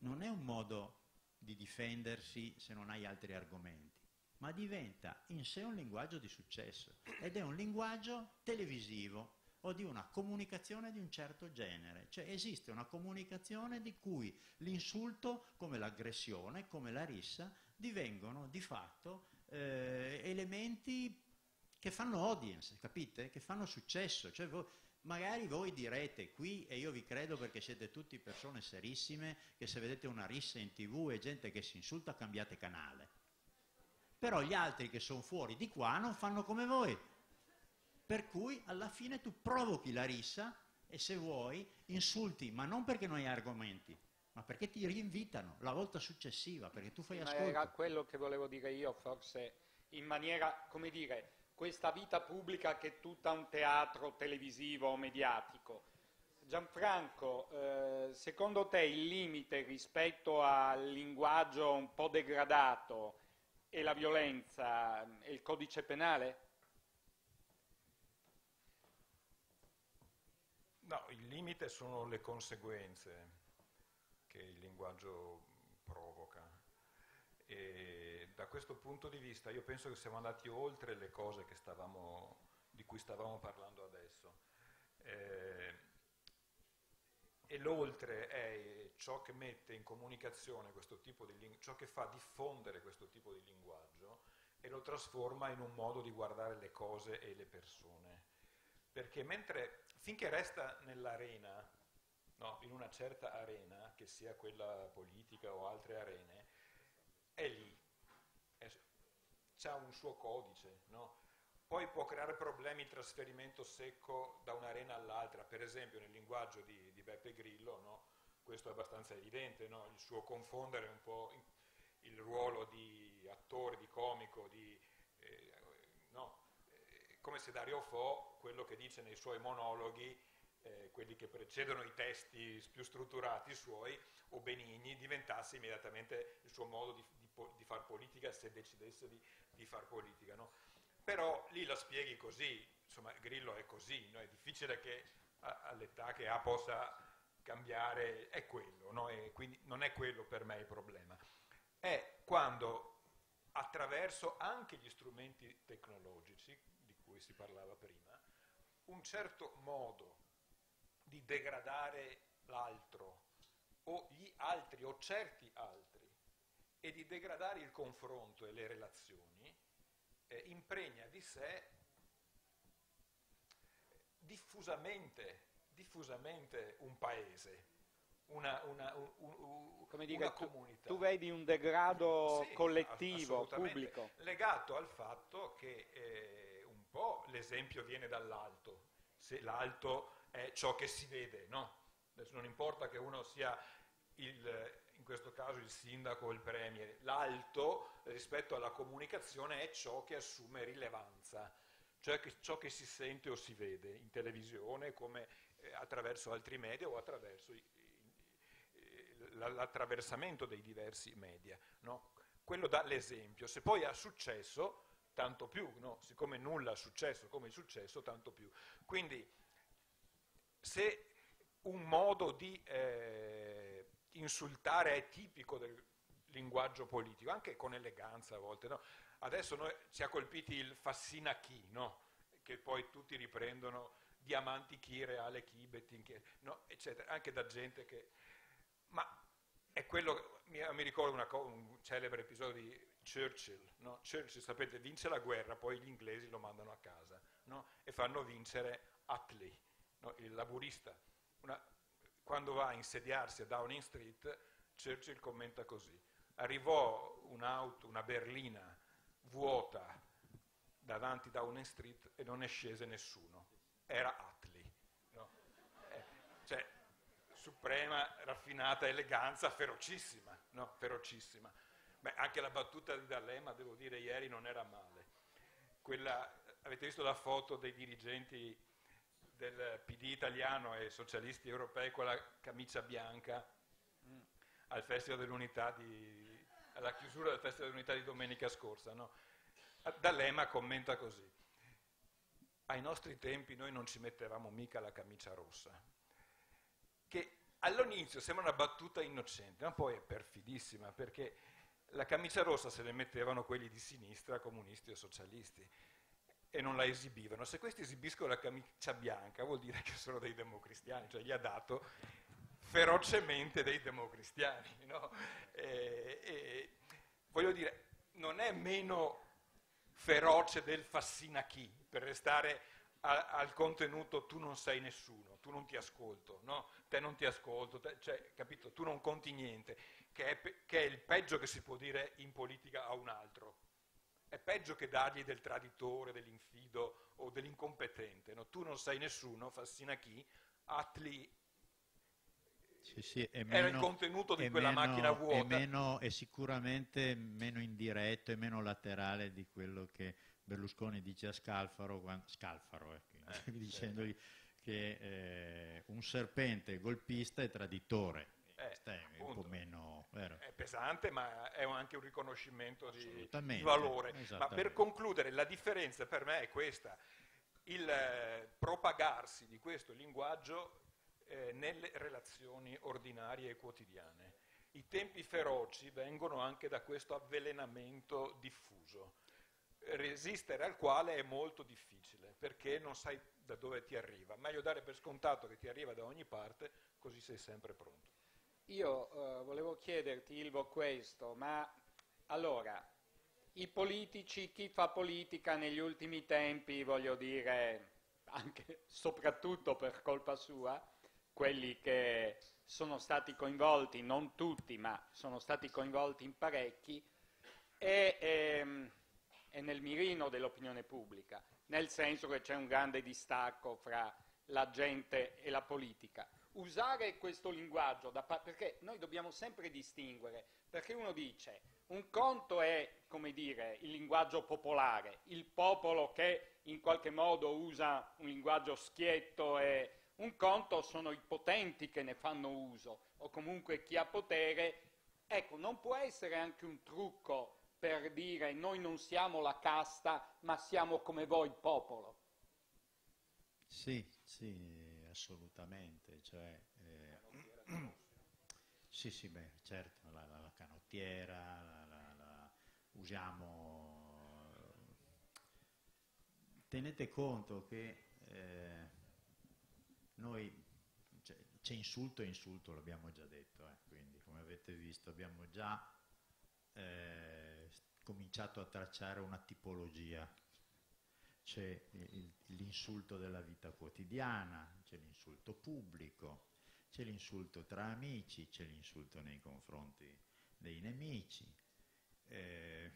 non è un modo di difendersi se non hai altri argomenti, ma diventa in sé un linguaggio di successo ed è un linguaggio televisivo o di una comunicazione di un certo genere, cioè esiste una comunicazione di cui l'insulto, come l'aggressione, come la rissa, divengono di fatto eh, elementi che fanno audience, capite? Che fanno successo. Cioè, voi, magari voi direte qui, e io vi credo perché siete tutti persone serissime, che se vedete una rissa in tv e gente che si insulta cambiate canale. Però gli altri che sono fuori di qua non fanno come voi. Per cui alla fine tu provochi la rissa e se vuoi insulti, ma non perché non hai argomenti, ma perché ti rinvitano la volta successiva, perché tu fai ascolto. Ma era quello che volevo dire io, forse in maniera, come dire, questa vita pubblica che è tutta un teatro televisivo o mediatico. Gianfranco, eh, secondo te il limite rispetto al linguaggio un po' degradato e la violenza è il codice penale? No, il limite sono le conseguenze che il linguaggio provoca. E da questo punto di vista io penso che siamo andati oltre le cose stavamo, di cui stavamo parlando adesso. Eh, e l'oltre è ciò che mette in comunicazione questo tipo di linguaggio, ciò che fa diffondere questo tipo di linguaggio e lo trasforma in un modo di guardare le cose e le persone. Perché mentre finché resta nell'arena, no, in una certa arena, che sia quella politica o altre arene, è lì ha un suo codice, no? Poi può creare problemi il trasferimento secco da un'arena all'altra, per esempio nel linguaggio di, di Beppe Grillo, no? questo è abbastanza evidente, no? il suo confondere un po' il ruolo di attore, di comico, di, come se Dario Fo, quello che dice nei suoi monologhi, eh, quelli che precedono i testi più strutturati suoi, o Benigni, diventasse immediatamente il suo modo di, di, di far politica se decidesse di di far politica, no? Però lì la spieghi così, insomma Grillo è così, no? è difficile che all'età che ha possa cambiare, è quello, no? e quindi non è quello per me il problema. È quando attraverso anche gli strumenti tecnologici, cui si parlava prima, un certo modo di degradare l'altro o gli altri o certi altri e di degradare il confronto e le relazioni, eh, impregna di sé diffusamente, diffusamente un paese, una, una, un, un, Come dire, una comunità. Tu, tu, vedi un degrado sì, collettivo, pubblico. Legato al fatto che eh, po' l'esempio viene dall'alto, se l'alto è ciò che si vede, no? Non importa che uno sia il, questo caso il sindaco o il premier, l'alto rispetto alla comunicazione è ciò che assume rilevanza, cioè che ciò che si sente o si vede in televisione come eh, attraverso altri media o attraverso l'attraversamento dei diversi media. No? Quello dà l'esempio, se poi ha successo, tanto più, no? siccome nulla ha successo come è successo, tanto più. Quindi se un modo di... Eh, insultare è tipico del linguaggio politico, anche con eleganza a volte. No? Adesso noi, ci ha colpiti il fassina chi, no? che poi tutti riprendono diamanti chi, reale chi, Bettin chi, eccetera, anche da gente che... Ma è quello, mi, mi ricordo una, un celebre episodio di Churchill, no? Churchill, sapete, vince la guerra, poi gli inglesi lo mandano a casa no? e fanno vincere Attlee, no? il laburista. Una, quando va a insediarsi a Downing Street, Churchill commenta così, arrivò un'auto, una berlina vuota davanti a Downing Street e non ne scese nessuno, era Attlee. Eh, cioè, suprema, raffinata eleganza, ferocissima, ferocissima. Beh, anche la battuta di D'Alema, devo dire, ieri non era male. Quella, avete visto la foto dei dirigenti del PD italiano e socialisti europei con la camicia bianca al Festival dell'Unità di, alla chiusura del Festival dell'Unità di domenica scorsa. No? D'Alema commenta così. Ai nostri tempi noi non ci mettevamo mica la camicia rossa, che all'inizio sembra una battuta innocente, ma poi è perfidissima perché la camicia rossa se ne mettevano quelli di sinistra, comunisti o socialisti, e non la esibivano. Se questi esibiscono la camicia bianca vuol dire che sono dei democristiani, cioè gli ha dato ferocemente dei democristiani. (laughs) No? E, e, voglio dire, non è meno feroce del fassina chi, per restare a, al contenuto tu non sei nessuno, tu non ti ascolto, no? te non ti ascolto, te, cioè, capito? tu non conti niente che è, che è il peggio che si può dire in politica a un altro. È peggio che dargli del traditore, dell'infido o dell'incompetente. No? Tu non sei nessuno, Fassina chi, Atli sì, sì, meno, era il contenuto di quella meno, macchina vuota. È, meno, è, sicuramente meno indiretto e meno laterale di quello che Berlusconi dice a Scalfaro, quando, Scalfaro (laughs) eh, eh, dicendogli sì. che eh, un serpente golpista è traditore. Eh, è un po' meno vero. È pesante, ma è anche un riconoscimento di, di valore. Ma per concludere, la differenza per me è questa: il eh, propagarsi di questo linguaggio eh, nelle relazioni ordinarie e quotidiane. I tempi feroci vengono anche da questo avvelenamento diffuso, resistere al quale è molto difficile perché non sai da dove ti arriva. Meglio dare per scontato che ti arriva da ogni parte, così sei sempre pronto. Io eh, volevo chiederti, Ilvo, questo, ma allora, i politici, chi fa politica negli ultimi tempi, voglio dire, anche soprattutto per colpa sua, quelli che sono stati coinvolti, non tutti, ma sono stati coinvolti in parecchi, è, è, è nel mirino dell'opinione pubblica, nel senso che c'è un grande distacco fra la gente e la politica usare questo linguaggio, perché noi dobbiamo sempre distinguere, perché uno dice, un conto è, come dire, il linguaggio popolare, il popolo che in qualche modo usa un linguaggio schietto e un conto sono i potenti che ne fanno uso, o comunque chi ha potere. Ecco, non può essere anche un trucco per dire noi non siamo la casta, ma siamo come voi il popolo. Sì, sì, assolutamente. Cioè, eh, (clears throat) sì, sì, beh, certo, la, la, la canottiera, la, usiamo... Tenete conto che eh, noi c'è insulto e insulto, l'abbiamo già detto, eh, quindi come avete visto abbiamo già eh, cominciato a tracciare una tipologia c'è l'insulto della vita quotidiana, c'è l'insulto pubblico, c'è l'insulto tra amici, c'è l'insulto nei confronti dei nemici. Eh,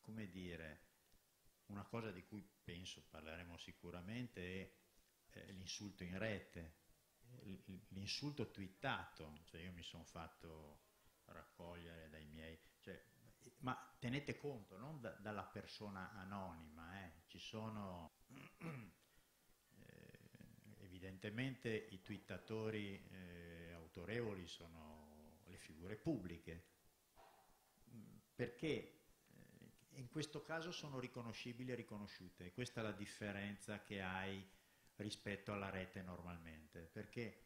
come dire, una cosa di cui penso parleremo sicuramente è eh, l'insulto in rete, l'insulto twittato, cioè io mi sono fatto raccogliere dai miei, cioè ma tenete conto, non da, dalla persona anonima, eh. ci sono eh, evidentemente i twittatori eh, autorevoli sono le figure pubbliche, perché eh, in questo caso sono riconoscibili e riconosciute, questa è la differenza che hai rispetto alla rete normalmente, perché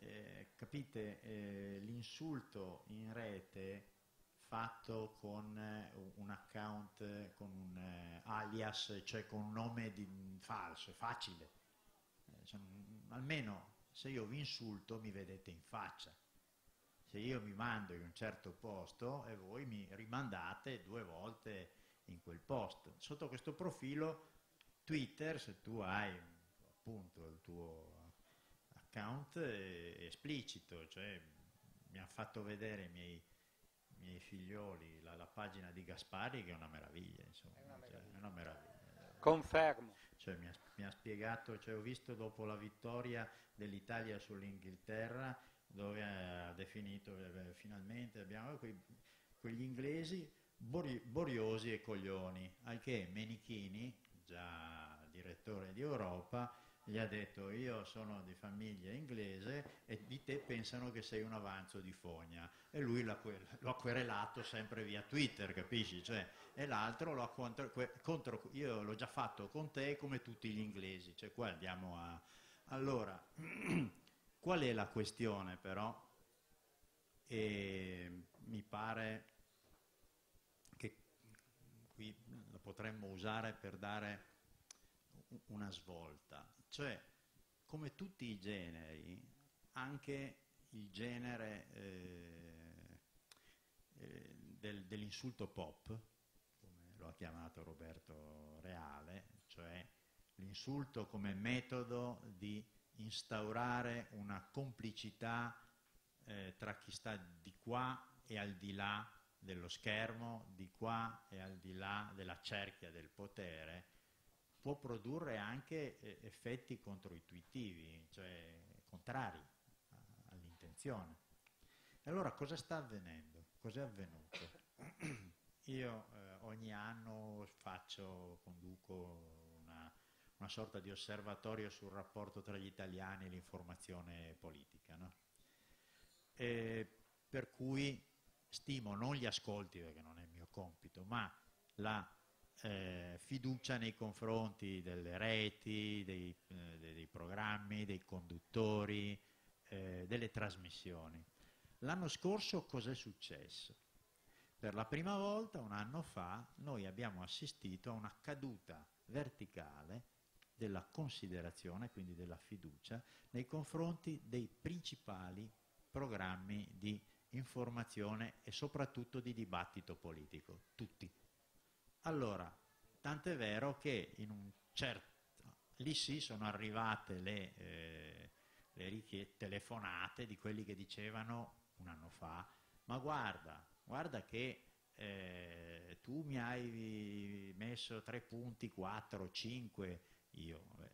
eh, capite, eh, l'insulto in rete fatto con eh, un account, con un eh, alias, cioè con un nome falso, è facile. Eh, sono, almeno se io vi insulto mi vedete in faccia. Se io mi mando in un certo posto e voi mi rimandate due volte in quel posto. Sotto questo profilo Twitter, se tu hai appunto il tuo account è esplicito, cioè mi ha fatto vedere i miei, miei figlioli la, la, pagina di Gaspari che è una meraviglia, insomma, è una meraviglia. Cioè, è una meraviglia. Confermo. Cioè, mi, ha, mi, ha, spiegato, cioè, ho visto dopo la vittoria dell'Italia sull'Inghilterra dove ha definito eh, finalmente abbiamo quei, quegli inglesi bori, boriosi e coglioni, al che Menichini, già direttore di Europa, gli ha detto io sono di famiglia inglese e di te pensano che sei un avanzo di fogna e lui l'ha, l'ha querelato sempre via Twitter, capisci? Cioè, e l'altro l'ha contro, contro, io l'ho già fatto con te come tutti gli inglesi, cioè qua andiamo a... Allora, (clears throat) qual è la questione però? E mi pare che qui lo potremmo usare per dare una svolta cioè come tutti i generi, anche il genere eh, eh, del, dell'insulto pop, come lo ha chiamato Roberto Reale, cioè l'insulto come metodo di instaurare una complicità eh, tra chi sta di qua e al di là dello schermo, di qua e al di là della cerchia del potere, può produrre anche eh, effetti controintuitivi, cioè contrari all'intenzione. E allora cosa sta avvenendo? Cos'è avvenuto? Io eh, ogni anno faccio, conduco una, una, sorta di osservatorio sul rapporto tra gli italiani e l'informazione politica, no? per cui stimo non gli ascolti, perché non è il mio compito, ma la eh, fiducia nei confronti delle reti, dei, eh, dei programmi, dei conduttori, eh, delle trasmissioni. L'anno scorso cos'è successo? Per la prima volta, un anno fa, noi abbiamo assistito a una caduta verticale della considerazione, quindi della fiducia, nei confronti dei principali programmi di informazione e soprattutto di dibattito politico, tutti. Allora, tant'è vero che in un certo, lì sì sono arrivate le, eh, le richieste, telefonate di quelli che dicevano un anno fa, ma guarda, guarda che eh, tu mi hai messo tre punti, quattro, cinque, io, beh,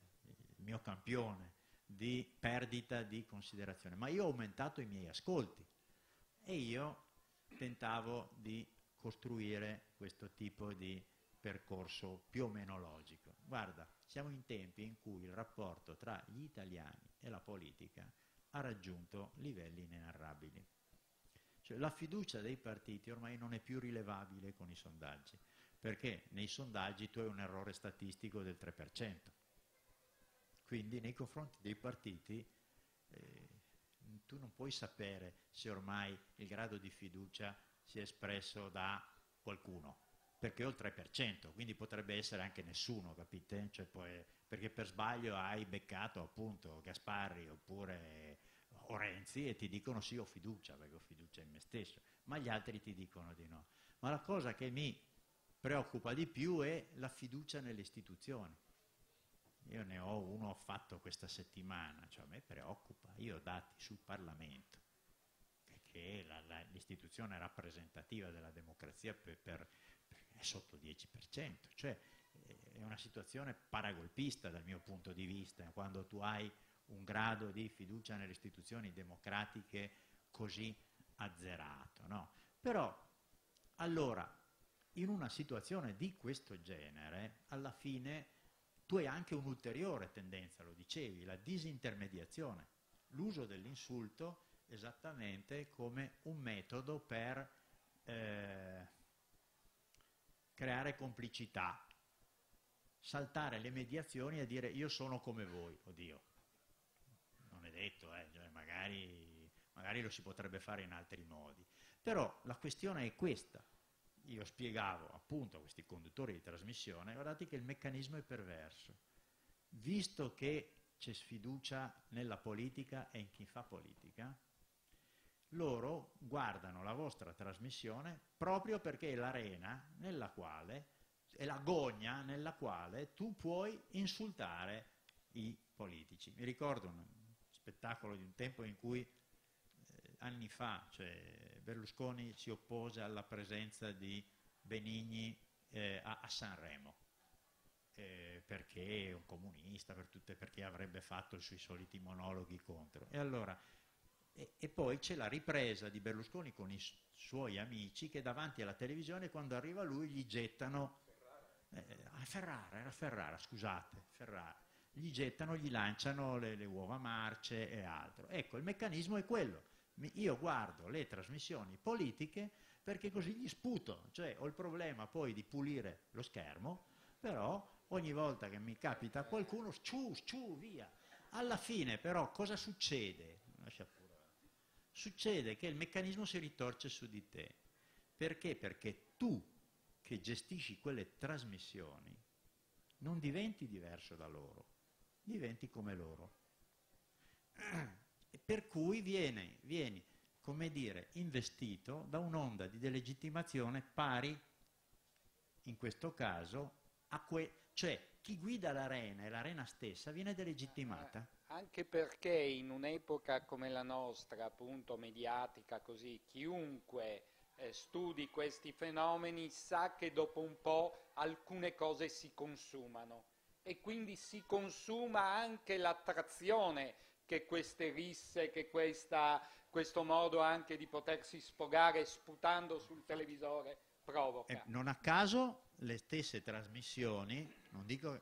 il mio campione, di perdita di considerazione, ma io ho aumentato i miei ascolti e io tentavo di costruire questo tipo di percorso più o meno logico. Guarda, siamo in tempi in cui il rapporto tra gli italiani e la politica ha raggiunto livelli inenarrabili. Cioè, la fiducia dei partiti ormai non è più rilevabile con i sondaggi, perché nei sondaggi tu hai un errore statistico del 3%. Quindi nei confronti dei partiti eh, tu non puoi sapere se ormai il grado di fiducia sia espresso da qualcuno, perché ho il 3%, quindi potrebbe essere anche nessuno, capite? Cioè poi, perché per sbaglio hai beccato appunto Gasparri oppure o Renzi e ti dicono sì ho fiducia, perché ho fiducia in me stesso, ma gli altri ti dicono di no. Ma la cosa che mi preoccupa di più è la fiducia nelle istituzioni. Io ne ho uno fatto questa settimana, cioè a me preoccupa, io ho dati sul Parlamento che è l'istituzione rappresentativa della democrazia per, per, è sotto il 10%, cioè è una situazione paragolpista dal mio punto di vista, quando tu hai un grado di fiducia nelle istituzioni democratiche così azzerato. No? Però, allora, in una situazione di questo genere, alla fine tu hai anche un'ulteriore tendenza, lo dicevi, la disintermediazione, l'uso dell'insulto esattamente come un metodo per eh, creare complicità, saltare le mediazioni e dire io sono come voi, oddio, non è detto, eh, cioè magari, magari lo si potrebbe fare in altri modi, però la questione è questa, io spiegavo appunto a questi conduttori di trasmissione, guardate che il meccanismo è perverso, visto che c'è sfiducia nella politica e in chi fa politica, loro guardano la vostra trasmissione proprio perché è l'arena nella quale, è la gogna nella quale tu puoi insultare i politici. Mi ricordo un spettacolo di un tempo in cui eh, anni fa cioè, Berlusconi si oppose alla presenza di Benigni eh, a, a, Sanremo. Eh, perché è un comunista, per tutte, perché avrebbe fatto i suoi soliti monologhi contro. E allora e, e, poi c'è la ripresa di Berlusconi con i suoi amici che davanti alla televisione quando arriva lui gli gettano eh, ah, Ferrara, era Ferrara, scusate, Ferrara, gli gettano, gli lanciano le, le uova marce e altro. Ecco, il meccanismo è quello. Io guardo le trasmissioni politiche perché così gli sputo, cioè ho il problema poi di pulire lo schermo, però ogni volta che mi capita qualcuno, ciù, ciù, via. Alla fine però cosa succede? Lascia succede che il meccanismo si ritorce su di te. Perché? Perché tu che gestisci quelle trasmissioni non diventi diverso da loro, diventi come loro. (clears throat) Per cui vieni, vieni come dire, investito da un'onda di delegittimazione pari, in questo caso, a que- cioè chi guida l'arena e l'arena stessa viene delegittimata anche perché in un'epoca come la nostra, appunto mediatica così, chiunque eh, studi questi fenomeni sa che dopo un po' alcune cose si consumano e quindi si consuma anche l'attrazione che queste risse, che questa, questo modo anche di potersi sfogare sputando sul televisore provoca. Eh, non a caso le stesse trasmissioni, non dico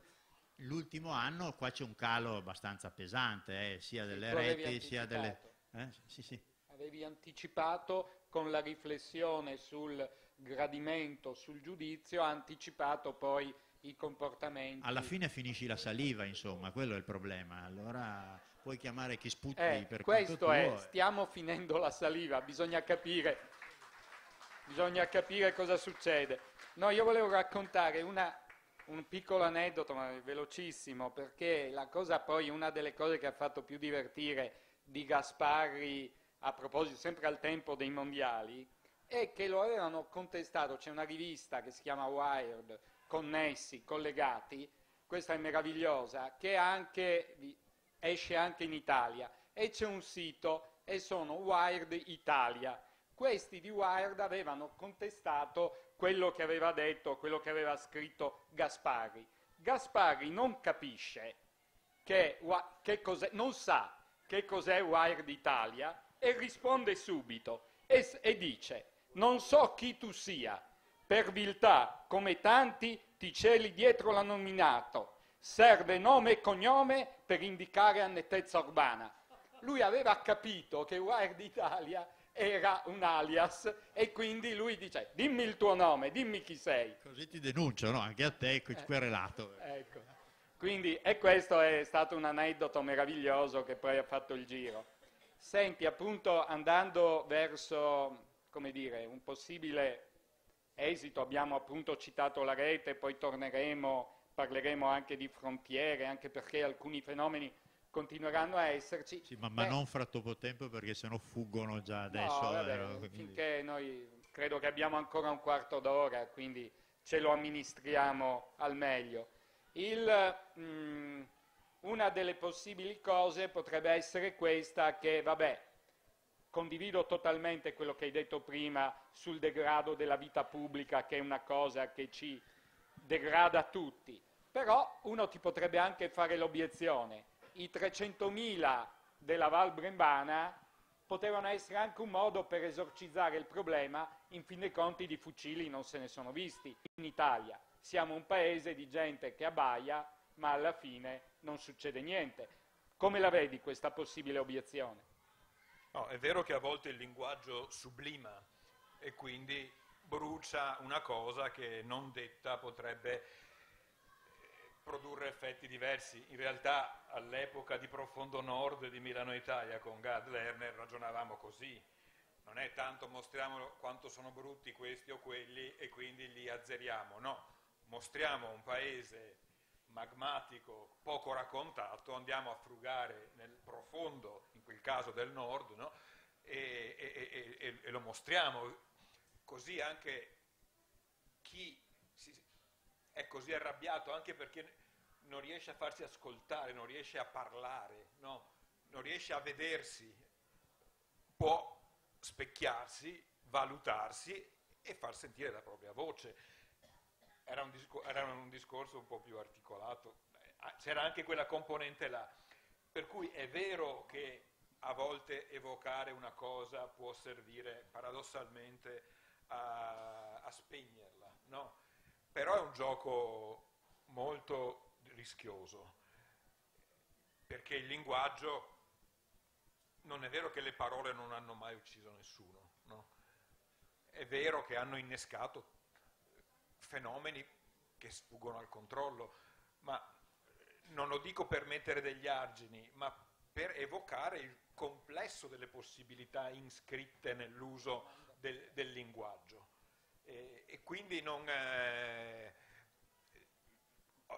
l'ultimo anno qua c'è un calo abbastanza pesante, eh, sia delle sì, reti sia delle... Eh? Sì, sì. Avevi anticipato con la riflessione sul gradimento, sul giudizio, ha anticipato poi i comportamenti. Alla fine finisci la saliva, insomma, quello è il problema. Allora puoi chiamare chi sputti eh, per questo è, stiamo finendo la saliva, bisogna capire, bisogna capire cosa succede. No, io volevo raccontare una un piccolo aneddoto, ma velocissimo, perché la cosa poi, una delle cose che ha fatto più divertire di Gasparri, a proposito, sempre al tempo dei mondiali, è che lo avevano contestato, c'è una rivista che si chiama Wired, connessi, collegati, questa è meravigliosa, che anche, esce anche in Italia, e c'è un sito, e sono Wired Italia. Questi di Wired avevano contestato quello che aveva detto, quello che aveva scritto Gasparri. Gasparri non capisce che, che non sa che cos'è Wired Italia e risponde subito e, e dice non so chi tu sia, per viltà come tanti ti celi dietro l'annominato, serve nome e cognome per indicare annetezza urbana. Lui aveva capito che Wired Italia era un alias e quindi lui dice dimmi il tuo nome, dimmi chi sei. Così ti denunciano anche a te, eh, querelato. Ecco. Quindi, e questo è stato un aneddoto meraviglioso che poi ha fatto il giro. Senti, appunto, andando verso, come dire, un possibile esito, abbiamo appunto citato la rete, poi torneremo, parleremo anche di frontiere, anche perché alcuni fenomeni continueranno a esserci. Sì, ma, ma non fra troppo tempo perché sennò fuggono già adesso. No, vabbè, quindi... finché noi credo che abbiamo ancora un quarto d'ora, quindi ce lo amministriamo al meglio. Il, mh, mm, una delle possibili cose potrebbe essere questa che, vabbè, condivido totalmente quello che hai detto prima sul degrado della vita pubblica, che è una cosa che ci degrada tutti, però uno ti potrebbe anche fare l'obiezione i 300.000 della Val Brembana potevano essere anche un modo per esorcizzare il problema, in fin dei conti di fucili non se ne sono visti in Italia. Siamo un paese di gente che abbaia, ma alla fine non succede niente. Come la vedi questa possibile obiezione? No, è vero che a volte il linguaggio sublima e quindi brucia una cosa che non detta potrebbe produrre effetti diversi. In realtà all'epoca di Profondo Nord di Milano Italia con Gad Lerner ragionavamo così. Non è tanto mostriamo quanto sono brutti questi o quelli e quindi li azzeriamo, no, mostriamo un paese magmatico poco raccontato, andiamo a frugare nel profondo, in quel caso del nord, no? e, e, e, e, lo mostriamo, così anche è così arrabbiato, anche perché non riesce a farsi ascoltare, non riesce a parlare, no? non riesce a vedersi, può specchiarsi, valutarsi e far sentire la propria voce. Era un, discor- era un discorso un po' più articolato, c'era anche quella componente là. Per cui è vero che a volte evocare una cosa può servire paradossalmente a, a spegnerla, no? Però è un gioco molto rischioso, perché il linguaggio non è vero che le parole non hanno mai ucciso nessuno, no? è vero che hanno innescato fenomeni che sfuggono al controllo, ma non lo dico per mettere degli argini, ma per evocare il complesso delle possibilità inscritte nell'uso del, del linguaggio. E, e, quindi non, eh,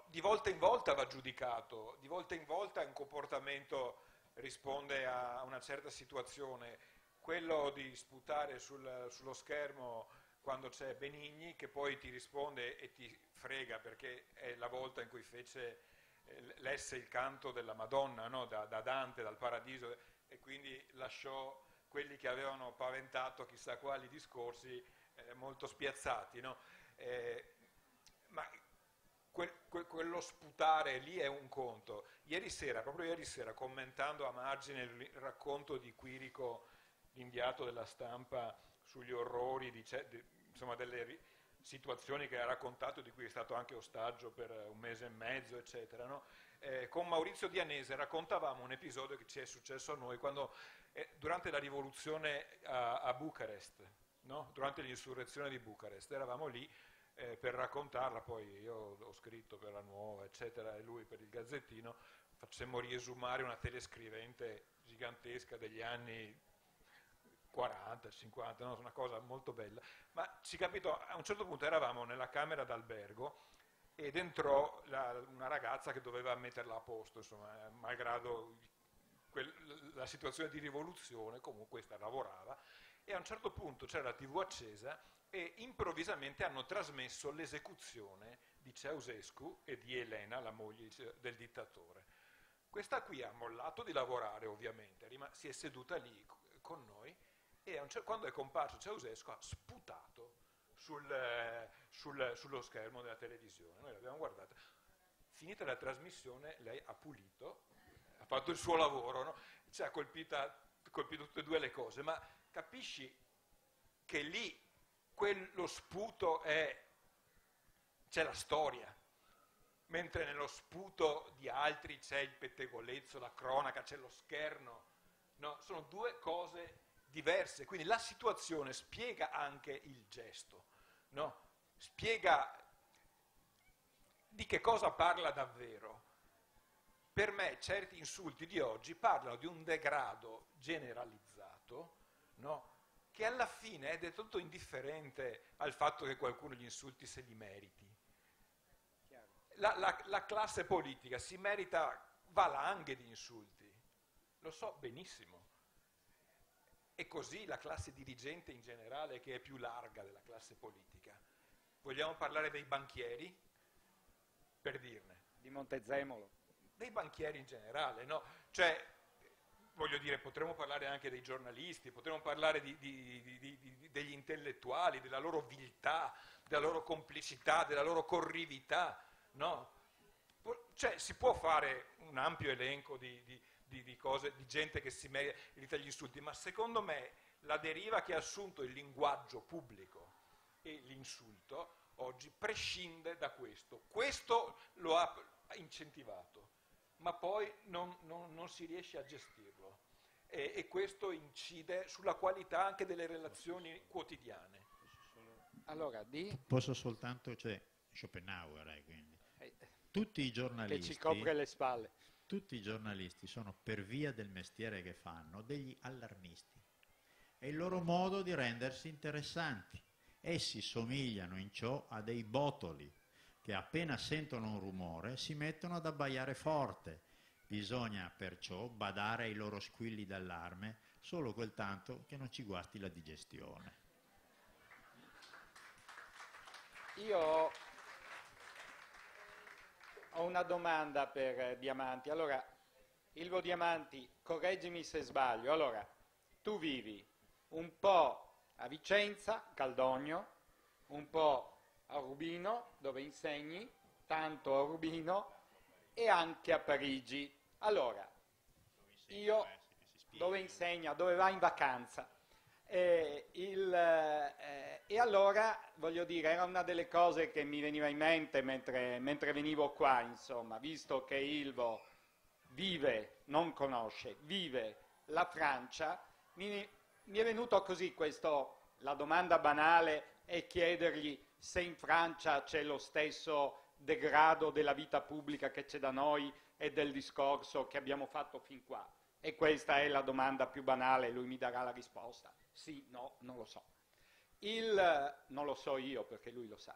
di volta in volta va giudicato, di volta in volta un comportamento risponde a una certa situazione, quello di sputare sul, sullo schermo quando c'è Benigni che poi ti risponde e ti frega perché è la volta in cui fece eh, lesse il canto della Madonna no? da, da, Dante, dal paradiso, e quindi lasciò quelli che avevano paventato chissà quali discorsi eh, molto spiazzati. No? Eh, ma que, que, quello sputare lì è un conto. Ieri sera, proprio ieri sera, commentando a margine il racconto di Quirico, l'inviato della stampa, sugli orrori di, di, insomma, delle situazioni che ha raccontato, di cui è stato anche ostaggio per un mese e mezzo, eccetera. No? Eh, con Maurizio Dianese raccontavamo un episodio che ci è successo a noi quando, eh, durante la rivoluzione a, a Bucarest, no? durante l'insurrezione di Bucarest, eravamo lì eh, per raccontarla, poi io ho scritto per la nuova, eccetera, e lui per il Gazzettino, facemmo riesumare una telescrivente gigantesca degli anni 40, 50, no? una cosa molto bella, ma ci capitò, a un certo punto eravamo nella camera d'albergo ed entrò la, una ragazza che doveva metterla a posto, insomma, malgrado quel, la situazione di rivoluzione, comunque questa lavorava, e a un certo punto c'era la tv accesa e improvvisamente hanno trasmesso l'esecuzione di Ceausescu e di Elena, la moglie del dittatore. Questa qui ha mollato di lavorare ovviamente, si è seduta lì con noi e quando è comparso Ceausescu ha sputato sul, sul, sullo schermo della televisione. Noi l'abbiamo guardata. Finita la trasmissione, lei ha pulito, ha fatto il suo lavoro, no? ci ha colpita, colpito tutte e due le cose, ma capisci che lì quello sputo è, c'è la storia, mentre nello sputo di altri c'è il pettegolezzo, la cronaca, c'è lo scherno. No? Sono due cose diverse, quindi la situazione spiega anche il gesto, no? spiega di che cosa parla davvero. Per me certi insulti di oggi parlano di un degrado generalizzato, no? che alla fine è del tutto indifferente al fatto che qualcuno gli insulti se li meriti. La, la, la classe politica si merita valanghe di insulti, lo so benissimo e così la classe dirigente in generale che è più larga della classe politica. Vogliamo parlare dei banchieri? Per dirne. Di Montezemolo. Dei banchieri in generale, no? Cioè, voglio dire, potremmo parlare anche dei giornalisti, potremmo parlare di, di, di, degli intellettuali, della loro viltà, della loro complicità, della loro corrività, no? Cioè, si può fare un ampio elenco di, cose, di gente che si merita gli insulti, ma secondo me la deriva che ha assunto il linguaggio pubblico e l'insulto oggi prescinde da questo. Questo lo ha incentivato, ma poi non, non, non si riesce a gestirlo e, e, questo incide sulla qualità anche delle relazioni quotidiane. Allora, di... Posso soltanto, cioè, Schopenhauer, eh, quindi. Eh, Tutti i giornalisti... Che ci copre le spalle tutti i giornalisti sono, per via del mestiere che fanno, degli allarmisti. È il loro modo di rendersi interessanti. Essi somigliano in ciò a dei botoli, che appena sentono un rumore si mettono ad abbaiare forte. Bisogna perciò badare ai loro squilli d'allarme solo quel tanto che non ci guasti la digestione. Io ho una domanda per eh, Diamanti. Allora, Ilvo Diamanti, correggimi se sbaglio. Allora, tu vivi un po' a Vicenza, Caldogno, un po' a Rubino, dove insegni, tanto a Rubino, e anche a Parigi. Allora, io dove insegna, dove va in vacanza. Eh, il, eh, e allora, voglio dire, era una delle cose che mi veniva in mente mentre, mentre venivo qua, insomma, visto che Ilvo vive, non conosce, vive la Francia, mi, mi è venuto così questo, la domanda banale è chiedergli se in Francia c'è lo stesso degrado della vita pubblica che c'è da noi e del discorso che abbiamo fatto fin qua. E questa è la domanda più banale, lui mi darà la risposta. Sì, no, non lo so. Il, non lo so io perché lui lo sa.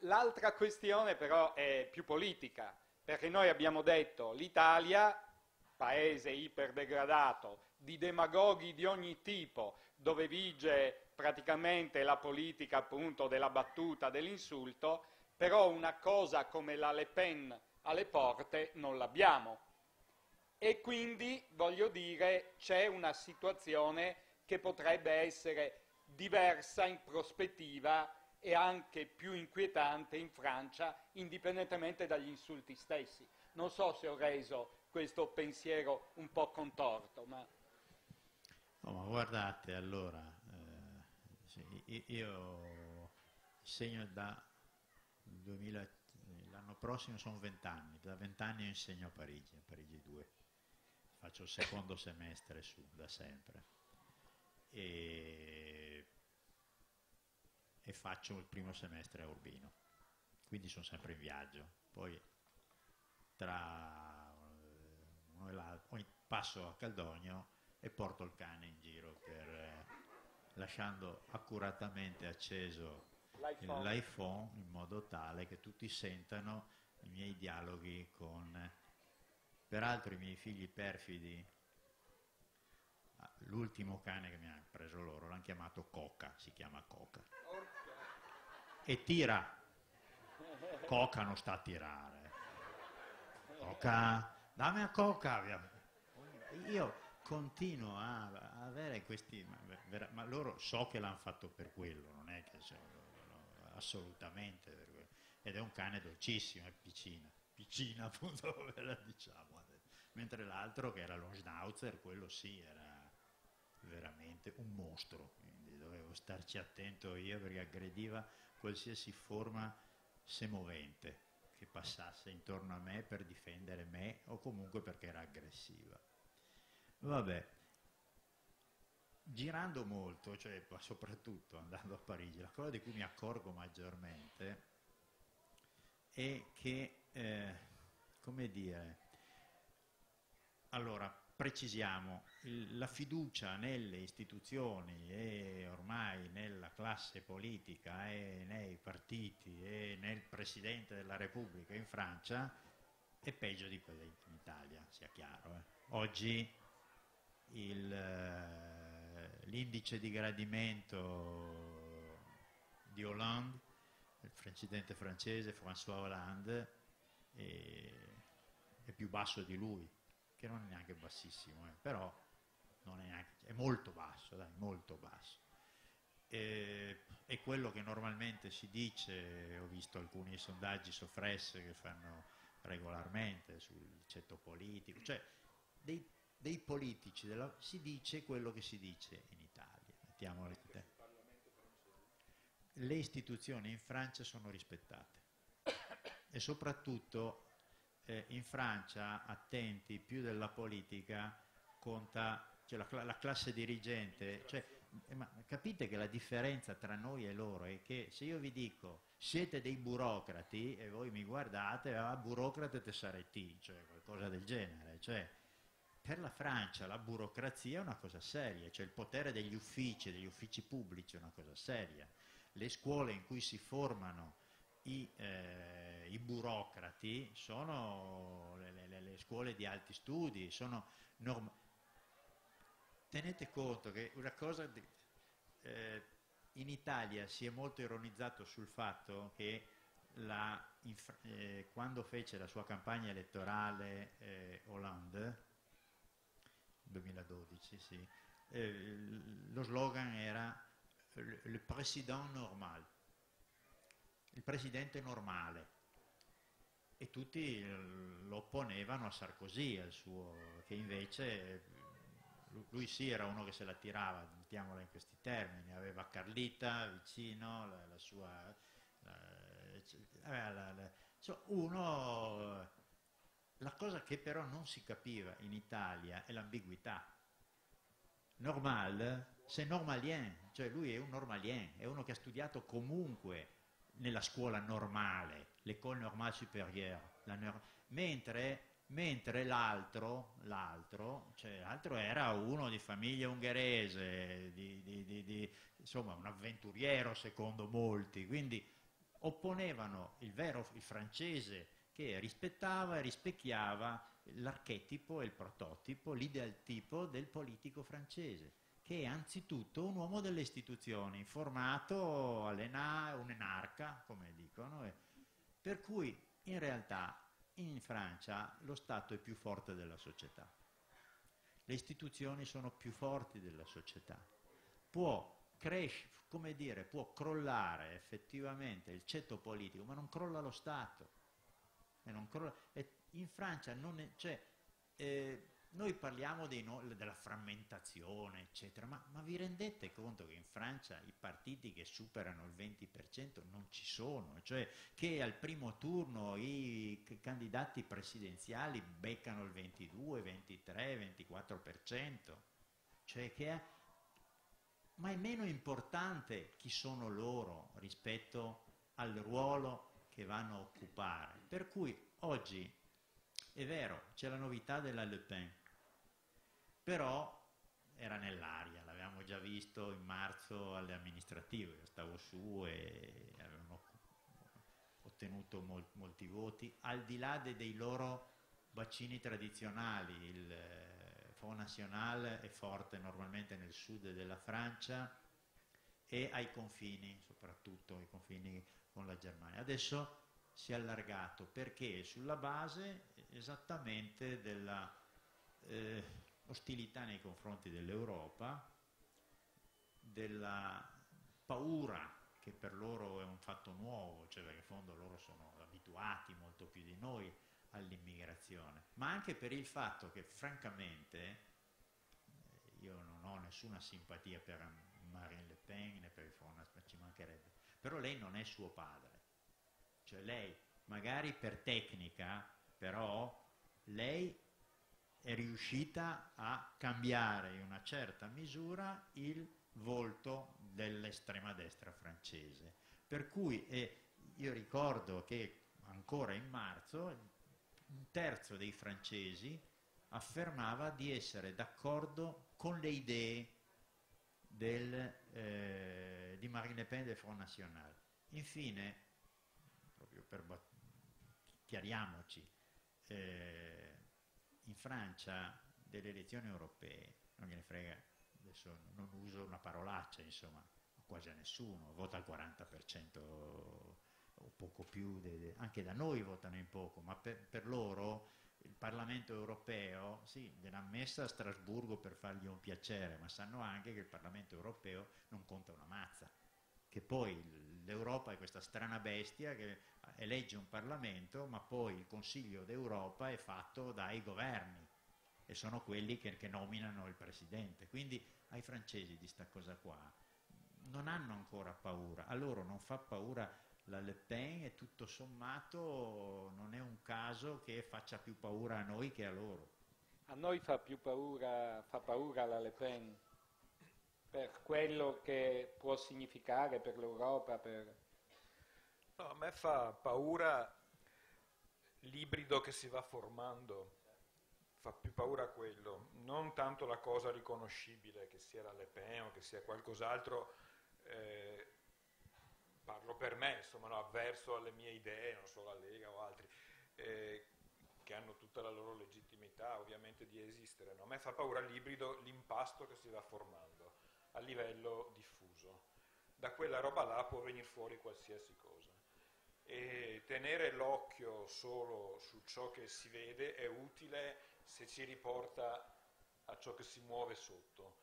L'altra questione però è più politica, perché noi abbiamo detto l'Italia, paese iperdegradato, di demagoghi di ogni tipo, dove vige praticamente la politica appunto della battuta, dell'insulto, però una cosa come la Le Pen alle porte non l'abbiamo e quindi, voglio dire, c'è una situazione che potrebbe essere diversa in prospettiva e anche più inquietante in Francia, indipendentemente dagli insulti stessi. Non so se ho reso questo pensiero un po' contorto, ma... No, ma guardate, allora, io insegno da 2000, l'anno prossimo sono vent'anni, da vent'anni insegno a Parigi, a Parigi 2 faccio il secondo semestre su da sempre. E, e faccio il primo semestre a Urbino, quindi sono sempre in viaggio. Poi tra uno e l'altro passo a Caldogno e porto il cane in giro per, eh, lasciando accuratamente acceso L'iPhone. in modo tale che tutti sentano i miei dialoghi con Peraltro i miei figli perfidi, ah, l'ultimo cane che mi ha preso loro, l'hanno chiamato Coca, si chiama Coca. E tira. Coca non sta a tirare. Coca, dammi a Coca. Io continuo a, avere questi, ma, ma, loro so che l'hanno fatto per quello, non è che sono, assolutamente per quello. Ed è un cane dolcissimo, è piccina, piccina (laughs) appunto, ve la diciamo mentre l'altro che era lo schnauzer, quello sì, era veramente un mostro, quindi dovevo starci attento io perché aggrediva qualsiasi forma semovente che passasse intorno a me per difendere me o comunque perché era aggressiva. Vabbè, girando molto, cioè soprattutto andando a Parigi, la cosa di cui mi accorgo maggiormente è che, eh, come dire, allora, precisiamo, il, la fiducia nelle istituzioni e ormai nella classe politica e nei partiti e nel Presidente della Repubblica in Francia è peggio di quella in Italia, sia chiaro. Eh. Oggi l'indice di gradimento di Hollande, il presidente francese François Hollande, è, è più basso di lui che non è neanche bassissimo, eh, però è, neanche, è, molto basso, dai, molto basso. E, è quello che normalmente si dice, ho visto alcuni sondaggi sofresse che fanno regolarmente sul ceto politico, cioè dei, dei politici, della, si dice quello che si dice in Italia. Mettiamole tutte. Le istituzioni in Francia sono rispettate e soprattutto eh, in Francia, attenti, più della politica conta cioè la, la, classe dirigente. Cioè, eh, capite che la differenza tra noi e loro è che se io vi dico siete dei burocrati e voi mi guardate, ah, burocrate te sarete, cioè qualcosa del genere. Cioè, per la Francia la burocrazia è una cosa seria, cioè il potere degli uffici, degli uffici pubblici è una cosa seria. Le scuole in cui si formano i, eh, i burocrati sono le, le, le, scuole di alti studi, sono norm- tenete conto che una cosa di, eh, in Italia si è molto ironizzato sul fatto che la, eh, quando fece la sua campagna elettorale eh, Hollande 2012 sì, eh, lo slogan era le président normal. Il presidente normale. E tutti lo opponevano a Sarkozy, al suo, che invece lui sì era uno che se la tirava, mettiamola in questi termini, aveva Carlita vicino, la, la sua... La, la, uno, la cosa che però non si capiva in Italia è l'ambiguità. Normal, c'est normalien, cioè lui è un normalien, è uno che ha studiato comunque nella scuola normale, l'école normale supérieure, mentre, mentre l'altro, l'altro, cioè l'altro, era uno di famiglia ungherese, di, di, di, insomma un avventuriero secondo molti, quindi opponevano il vero, il francese che rispettava e rispecchiava l'archetipo e il prototipo, l'ideal tipo del politico francese che è anzitutto un uomo delle istituzioni, informato, allena, un enarca, come dicono, e, per cui in realtà in Francia lo Stato è più forte della società, le istituzioni sono più forti della società, può crescere, come dire, può crollare effettivamente il ceto politico, ma non crolla lo Stato. E crolla, e in Francia non è, cioè, eh, noi parliamo no, della frammentazione, eccetera, ma, ma, vi rendete conto che in Francia i partiti che superano il 20% non ci sono, cioè che al primo turno i candidati presidenziali beccano il 22, 23, 24%, cioè che è, ma è meno importante chi sono loro rispetto al ruolo che vanno a occupare. Per cui oggi è vero, c'è la novità della Le Pen, però era nell'aria, l'avevamo già visto in marzo alle amministrative, io stavo su e avevano ottenuto mol, molti voti, al di là de, dei loro bacini tradizionali, il Front National è forte normalmente nel sud della Francia e ai confini, soprattutto ai confini con la Germania. Adesso si è allargato perché sulla base esattamente della... Eh, ostilità nei confronti dell'Europa, della paura che per loro è un fatto nuovo, cioè perché in fondo loro sono abituati molto più di noi all'immigrazione, ma anche per il fatto che francamente io non ho nessuna simpatia per Marine Le Pen né per il Front National, ci mancherebbe, però lei non è suo padre, cioè lei magari per tecnica, però lei è riuscita a cambiare in una certa misura il volto dell'estrema destra francese. Per cui eh, io ricordo che ancora in marzo un terzo dei francesi affermava di essere d'accordo con le idee del, eh, di Marine Le Pen del Front National. Infine, proprio per chiariamoci, eh, in Francia delle elezioni europee, non gliene frega, adesso non uso una parolaccia, insomma, quasi a nessuno, vota il 40% o poco più, de, anche da noi votano in poco, ma per, per loro il Parlamento europeo, sì, gliel'ha messa a Strasburgo per fargli un piacere, ma sanno anche che il Parlamento europeo non conta una mazza, che poi l'Europa è questa strana bestia che elegge un Parlamento, ma poi il Consiglio d'Europa è fatto dai governi e sono quelli che, che nominano il Presidente. Quindi ai francesi di sta cosa qua non hanno ancora paura, a loro non fa paura la Le Pen e tutto sommato non è un caso che faccia più paura a noi che a loro. A noi fa più paura, fa paura la Le Pen per quello che può significare per l'Europa, per No, a me fa paura l'ibrido che si va formando, fa più paura quello, non tanto la cosa riconoscibile che sia la Le Pen o che sia qualcos'altro, eh, parlo per me, insomma, no, avverso alle mie idee, non solo la Lega o altri, eh, che hanno tutta la loro legittimità ovviamente di esistere. No? A me fa paura l'ibrido, l'impasto che si va formando a livello diffuso. Da quella roba là può venire fuori qualsiasi cosa. E tenere l'occhio solo su ciò che si vede è utile se ci riporta a ciò che si muove sotto.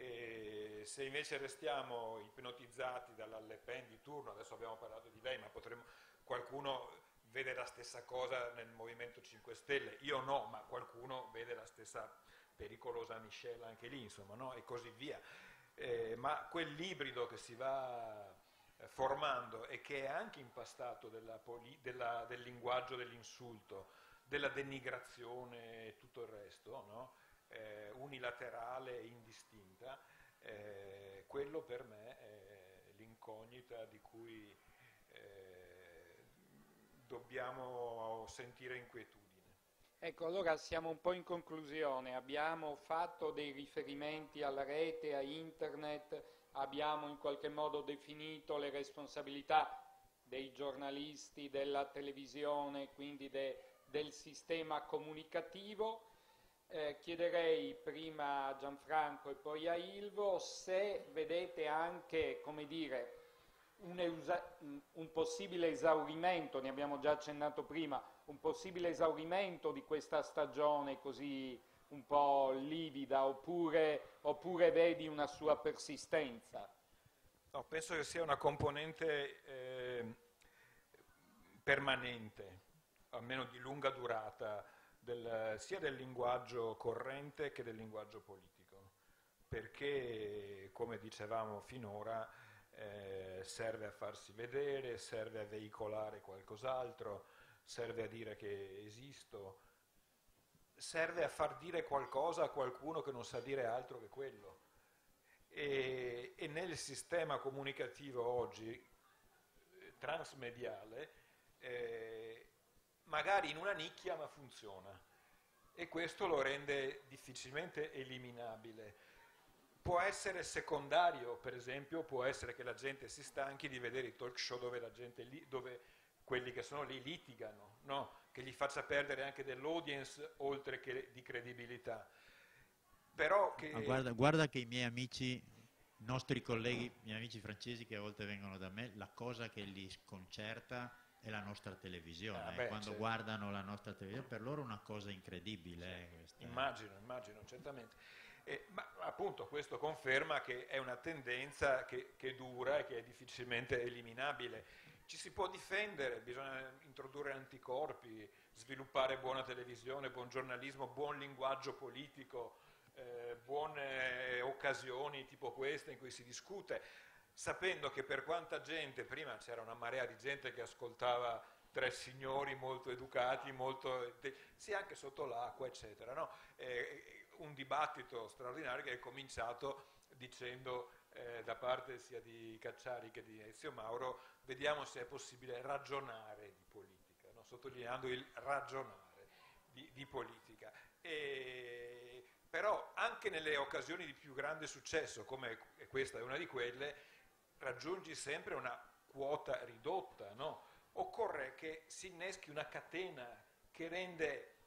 E se invece restiamo ipnotizzati dalla Pen di turno, adesso abbiamo parlato di lei, ma potremmo, qualcuno vede la stessa cosa nel Movimento 5 Stelle, io no, ma qualcuno vede la stessa pericolosa miscela anche lì, insomma, no? e così via. Eh, ma quell'ibrido che si va eh, formando e che è anche impastato della poli- della, del linguaggio dell'insulto, della denigrazione e tutto il resto, no? Eh, unilaterale e indistinta, eh, quello per me è l'incognita di cui eh, dobbiamo sentire inquietudine. Ecco, allora siamo un po' in conclusione, abbiamo fatto dei riferimenti alla rete, a internet, abbiamo in qualche modo definito le responsabilità dei giornalisti, della televisione, quindi de, del sistema comunicativo. Eh, chiederei prima a Gianfranco e poi a Ilvo se vedete anche, come dire, un, un, possibile esaurimento, ne abbiamo già accennato prima, un possibile esaurimento di questa stagione così un po' livida, oppure, oppure vedi una sua persistenza? No, penso che sia una componente eh, permanente, almeno di lunga durata, del, sia del linguaggio corrente che del linguaggio politico, perché, come dicevamo finora, eh, serve a farsi vedere, serve a veicolare qualcos'altro, serve a dire che esisto, serve a far dire qualcosa a qualcuno che non sa dire altro che quello. E, e nel sistema comunicativo oggi eh, transmediale, eh, magari in una nicchia ma funziona e questo lo rende difficilmente eliminabile può essere secondario, per esempio, può essere che la gente si stanchi di vedere i talk show dove, li, dove quelli che sono lì litigano, no? che gli faccia perdere anche dell'audience oltre che di credibilità. Però che... guarda, guarda che i miei amici, nostri colleghi, i miei amici francesi che a volte vengono da me, la cosa che li sconcerta è la nostra televisione. Ah, beh, Quando certo. guardano la nostra televisione, per loro è una cosa incredibile. Sì, immagino, immagino, certamente. Eh, ma appunto questo conferma che è una tendenza che, che, dura e che è difficilmente eliminabile. Ci si può difendere, bisogna introdurre anticorpi, sviluppare buona televisione, buon giornalismo, buon linguaggio politico, eh, buone occasioni tipo queste in cui si discute, sapendo che per quanta gente, prima c'era una marea di gente che ascoltava tre signori molto educati, molto, sì anche sotto l'acqua, eccetera. No? Eh, un dibattito straordinario che è cominciato dicendo eh, da parte sia di Cacciari che di Ezio Mauro, vediamo se è possibile ragionare di politica, no? sottolineando il ragionare di, di politica. E, però anche nelle occasioni di più grande successo, come questa è una di quelle, raggiungi sempre una quota ridotta, no? occorre che si inneschi una catena che rende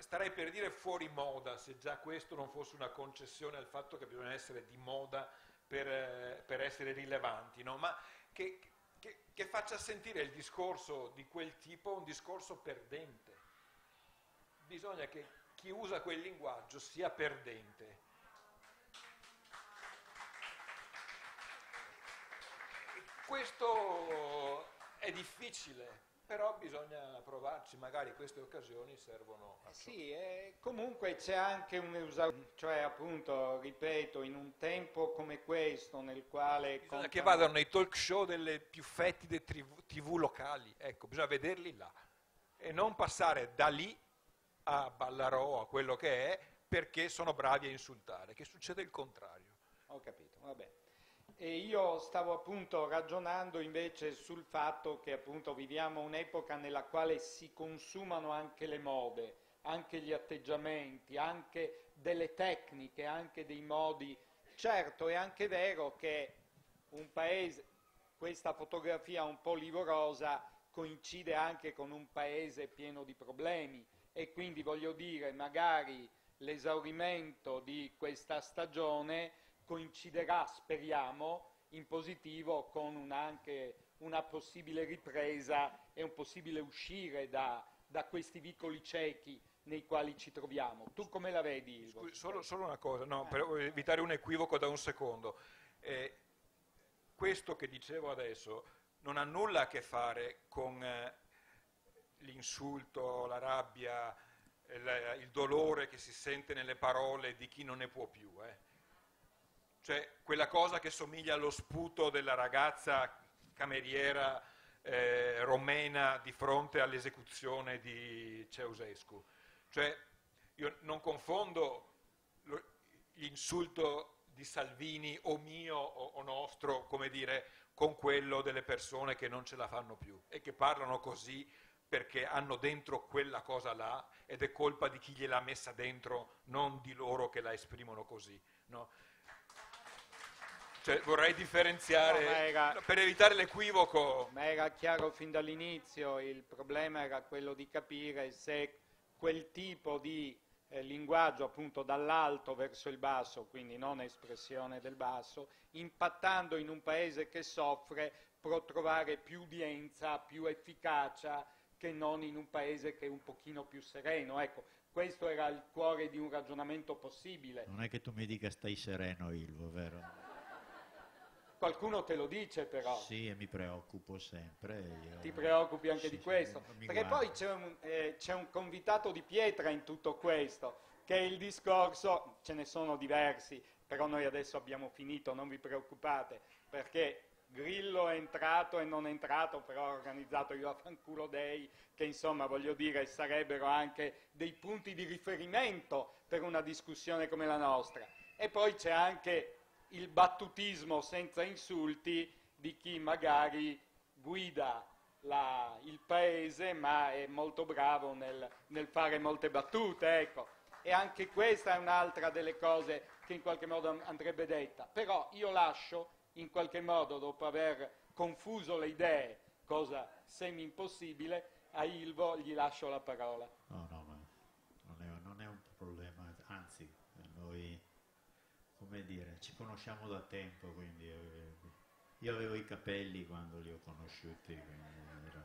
starei per dire fuori moda, se già questo non fosse una concessione al fatto che bisogna essere di moda per, eh, per essere rilevanti, no? ma che, che, che faccia sentire il discorso di quel tipo un discorso perdente. Bisogna che chi usa quel linguaggio sia perdente. Questo è difficile, però bisogna provarci, magari queste occasioni servono a eh Sì, eh, comunque c'è anche un esaurimento, cioè appunto, ripeto, in un tempo come questo nel quale... Bisogna che vadano nei talk show delle più fetide tv, TV locali, ecco, bisogna vederli là e non passare da lì a Ballarò, a quello che è, perché sono bravi a insultare, che succede il contrario. Ho capito, va bene. E io stavo appunto ragionando invece sul fatto che appunto viviamo un'epoca nella quale si consumano anche le mode, anche gli atteggiamenti, anche delle tecniche, anche dei modi. Certo, è anche vero che un paese questa fotografia un po' livorosa coincide anche con un paese pieno di problemi e quindi voglio dire magari l'esaurimento di questa stagione coinciderà, speriamo, in positivo con una, anche una possibile ripresa e un possibile uscire da, da, questi vicoli ciechi nei quali ci troviamo. Tu come la vedi? Scusi, solo, solo, una cosa, no, per evitare un equivoco da un secondo. Eh, questo che dicevo adesso non ha nulla a che fare con eh, l'insulto, la rabbia, il, il, dolore che si sente nelle parole di chi non ne può più. Eh. Cioè quella cosa che somiglia allo sputo della ragazza cameriera eh, romena di fronte all'esecuzione di Ceausescu. Cioè io non confondo l'insulto di Salvini o mio o, nostro, come dire, con quello delle persone che non ce la fanno più e che parlano così perché hanno dentro quella cosa là ed è colpa di chi gliel'ha messa dentro, non di loro che la esprimono così. No? Cioè, vorrei differenziare no, era, per evitare l'equivoco. Ma era chiaro fin dall'inizio, il problema era quello di capire se quel tipo di eh, linguaggio appunto dall'alto verso il basso, quindi non espressione del basso, impattando in un paese che soffre può trovare più udienza, più efficacia che non in un paese che è un pochino più sereno. Ecco, questo era il cuore di un ragionamento possibile. Non è che tu mi dica stai sereno, Ilvo, vero? Qualcuno te lo dice però. Sì, e mi preoccupo sempre. Io... Ti preoccupi anche sì, di questo. Sì, Perché poi c'è un, eh, c'è un convitato di pietra in tutto questo, che è il discorso, ce ne sono diversi, però noi adesso abbiamo finito, non vi preoccupate, perché Grillo è entrato e non è entrato, però ha organizzato io a Fanculo Dei, che insomma voglio dire sarebbero anche dei punti di riferimento per una discussione come la nostra. E poi c'è anche il battutismo senza insulti di chi magari guida la, il paese ma è molto bravo nel, nel fare molte battute, ecco. E anche questa è un'altra delle cose che in qualche modo andrebbe detta. Però io lascio in qualche modo, dopo aver confuso le idee, cosa semi impossibile, a Ilvo gli lascio la parola. No, no, ma non è, non è un problema, anzi, noi come dire, ci conosciamo da tempo, quindi eh, io avevo i capelli quando li ho conosciuti, era,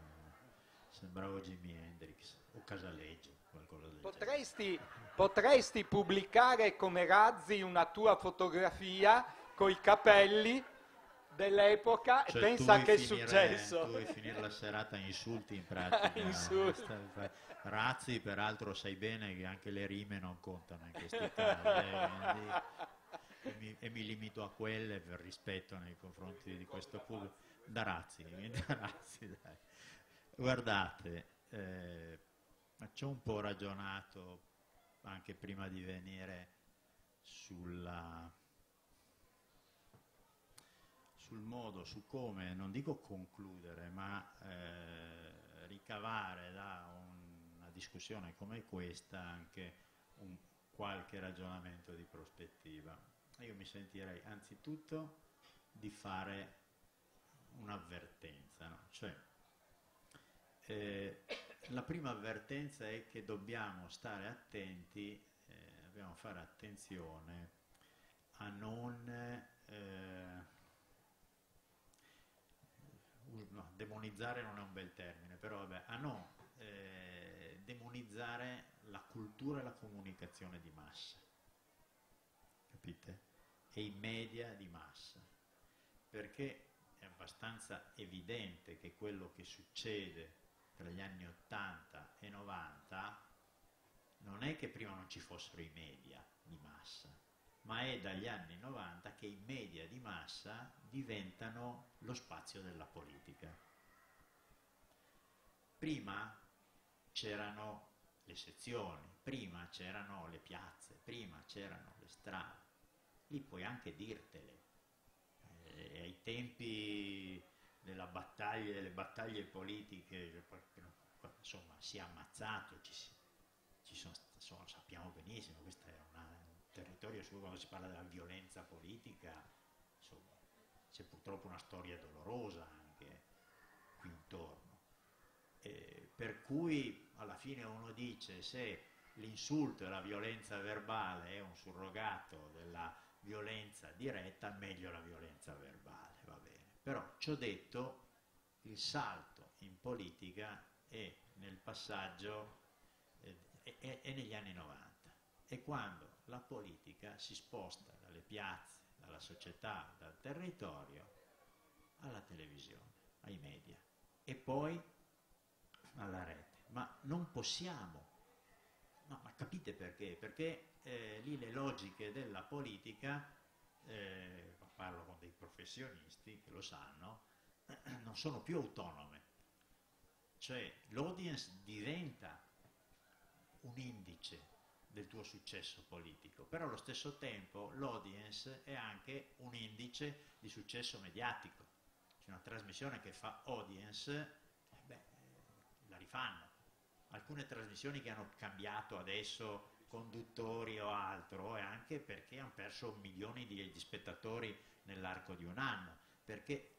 sembravo Jimi Hendrix o Casaleggio, qualcosa del potresti, potresti pubblicare come Razzi una tua fotografia con i capelli dell'epoca cioè, e pensa che è successo. Tu vuoi finire la serata in insulti in pratica. (laughs) insulti. Razzi, peraltro, sai bene che anche le rime non contano in questi casi. Eh, e mi, e mi, limito a quelle per rispetto nei confronti di questo pubblico. Da razzi, (laughs) da razzi dai. Guardate, eh, ci ho un po' ragionato anche prima di venire sulla, sul modo, su come, non dico concludere, ma eh, ricavare da una discussione come questa anche un, qualche ragionamento di prospettiva io mi sentirei anzitutto di fare un'avvertenza, no? cioè eh, la prima avvertenza è che dobbiamo stare attenti, eh, dobbiamo fare attenzione a non eh, no, demonizzare non è un bel termine, però vabbè, a non eh, demonizzare la cultura e la comunicazione di massa capite? E i media di massa, perché è abbastanza evidente che quello che succede tra gli anni 80 e 90 non è che prima non ci fossero i media di massa, ma è dagli anni 90 che i media di massa diventano lo spazio della politica. Prima c'erano le sezioni, prima c'erano le piazze, prima c'erano le strade, lì puoi anche dirtele. Eh, ai tempi della battaglia, delle battaglie politiche, insomma, si è ammazzato, ci, ci sono, insomma, sappiamo benissimo, questo è una, un territorio su quando si parla della violenza politica, insomma, c'è purtroppo una storia dolorosa anche qui intorno. Eh, per cui alla fine uno dice se l'insulto e la violenza verbale è un surrogato della violenza diretta, meglio la violenza verbale, va bene. Però, ciò detto, il salto in politica è nel passaggio, eh, è, è negli anni 90, è quando la politica si sposta dalle piazze, dalla società, dal territorio alla televisione, ai media e poi alla rete. Ma non possiamo, no, ma capite perché? Perché eh, lì le logiche della politica, eh, parlo con dei professionisti che lo sanno, (clears throat) non sono più autonome. Cioè l'audience diventa un indice del tuo successo politico, però allo stesso tempo l'audience è anche un indice di successo mediatico. C'è una trasmissione che fa audience, eh beh, la rifanno. Alcune trasmissioni che hanno cambiato adesso conduttori o altro, è anche perché hanno perso milioni di, di spettatori nell'arco di un anno, perché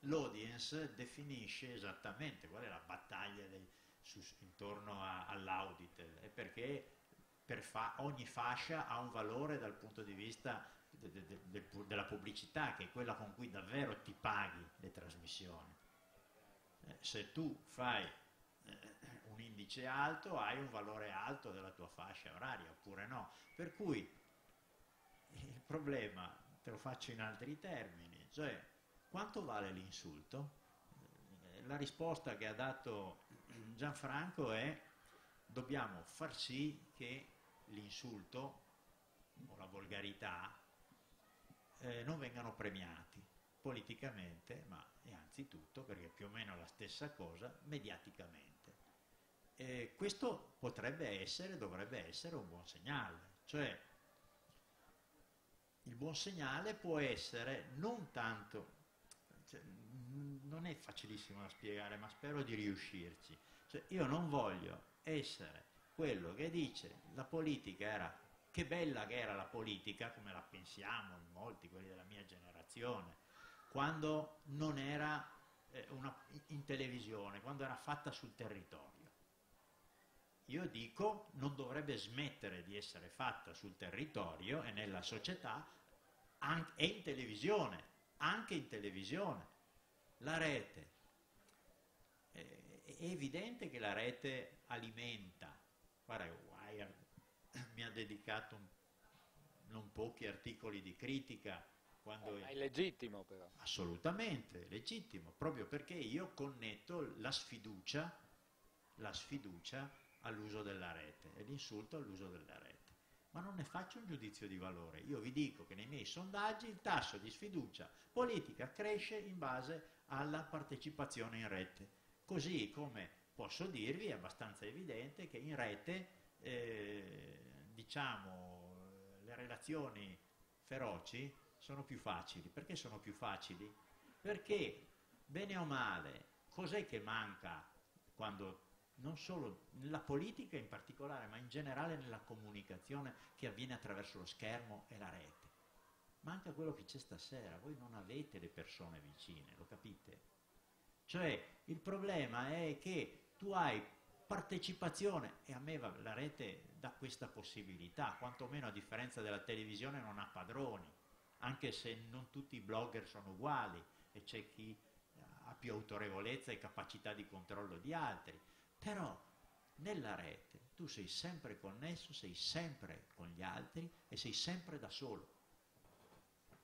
l'audience definisce esattamente qual è la battaglia dei, su, intorno all'audit, è perché per fa, ogni fascia ha un valore dal punto di vista de, de, de, della pubblicità, che è quella con cui davvero ti paghi le trasmissioni. Eh, se tu fai un indice alto, hai un valore alto della tua fascia oraria, oppure no. Per cui il problema, te lo faccio in altri termini, cioè quanto vale l'insulto? La risposta che ha dato Gianfranco è dobbiamo far sì che l'insulto o la volgarità eh, non vengano premiati politicamente, ma e anzitutto, perché è più o meno la stessa cosa, mediaticamente. E questo potrebbe essere, dovrebbe essere un buon segnale, cioè il buon segnale può essere non tanto cioè, non è facilissimo da spiegare, ma spero di riuscirci. Cioè, io non voglio essere quello che dice la politica era, che bella che era la politica, come la pensiamo in molti, quelli della mia generazione, quando non era eh, una, in televisione, quando era fatta sul territorio. Io dico non dovrebbe smettere di essere fatta sul territorio e nella società e in televisione, anche in televisione. La rete. Eh, è evidente che la rete alimenta. Guarda, Wired mi ha dedicato non pochi articoli di critica. Quando è, è legittimo però. Assolutamente, legittimo, proprio perché io connetto la sfiducia, la sfiducia all'uso della rete e l'insulto all'uso della rete ma non ne faccio un giudizio di valore. Io vi dico che nei miei sondaggi il tasso di sfiducia politica cresce in base alla partecipazione in rete. Così come posso dirvi, è abbastanza evidente che in rete, eh, diciamo, le relazioni feroci sono più facili. Perché sono più facili? Perché, bene o male, cos'è che manca quando non solo nella politica in particolare, ma in generale nella comunicazione che avviene attraverso lo schermo e la rete. Manca quello che c'è stasera, voi non avete le persone vicine, lo capite? Cioè il problema è che tu hai partecipazione e a me la rete dà questa possibilità, quantomeno a differenza della televisione non ha padroni, anche se non tutti i blogger sono uguali e c'è chi ha più autorevolezza e capacità di controllo di altri però nella rete tu sei sempre connesso, sei sempre con gli altri e sei sempre da solo.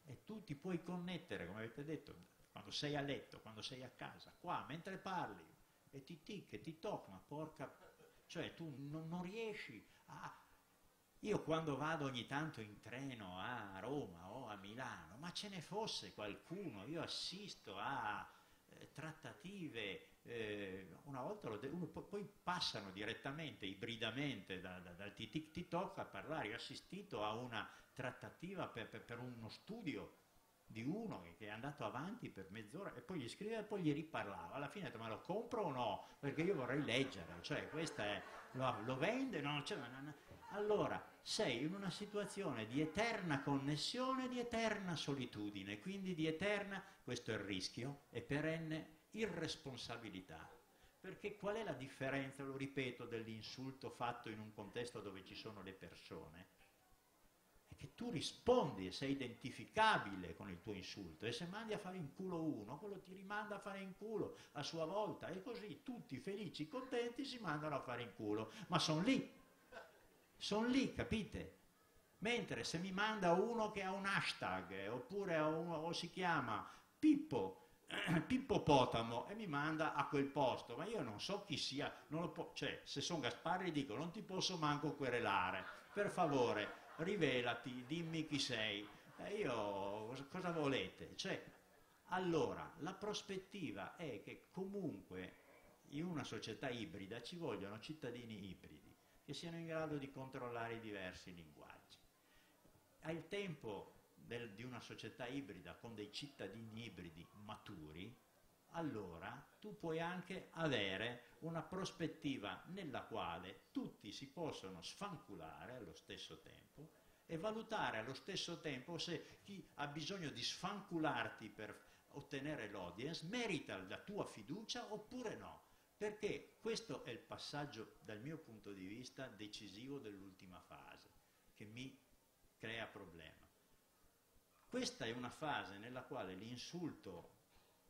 E tu ti puoi connettere, come avete detto, quando sei a letto, quando sei a casa, qua, mentre parli, e ti tic, e ti tocca, porca... Cioè tu non, non riesci a... Io quando vado ogni tanto in treno a Roma o a Milano, ma ce ne fosse qualcuno, io assisto a eh, trattative eh, una volta de- uno, poi passano direttamente, ibridamente da, da, dal TikTok a parlare. Io ho assistito a una trattativa per, per, per uno studio di uno che è andato avanti per mezz'ora e poi gli scriveva e poi gli riparlava. Alla fine ha detto ma lo compro o no? Perché io vorrei leggere, cioè questa è... lo, lo vende, non c'è... Allora, sei in una situazione di eterna connessione, di eterna solitudine, quindi di eterna, questo è il rischio, e perenne irresponsabilità. Perché qual è la differenza, lo ripeto, dell'insulto fatto in un contesto dove ci sono le persone? È che tu rispondi e sei identificabile con il tuo insulto e se mandi a fare in culo uno, quello ti rimanda a fare in culo a sua volta e così tutti felici, contenti si mandano a fare in culo, ma sono lì sono lì, capite? Mentre se mi manda uno che ha un hashtag oppure uno, o si chiama Pippo, (clears throat) Pippopotamo e mi manda a quel posto, ma io non so chi sia, cioè se sono Gasparri dico non ti posso manco querelare, per favore rivelati, dimmi chi sei, e io cosa volete? Cioè, allora la prospettiva è che comunque in una società ibrida ci vogliono cittadini ibridi che siano in grado di controllare i diversi linguaggi. Al tempo del, di una società ibrida con dei cittadini ibridi maturi, allora tu puoi anche avere una prospettiva nella quale tutti si possono sfanculare allo stesso tempo e valutare allo stesso tempo se chi ha bisogno di sfancularti per ottenere l'audience merita la tua fiducia oppure no perché questo è il passaggio dal mio punto di vista decisivo dell'ultima fase, che mi crea problema. Questa è una fase nella quale l'insulto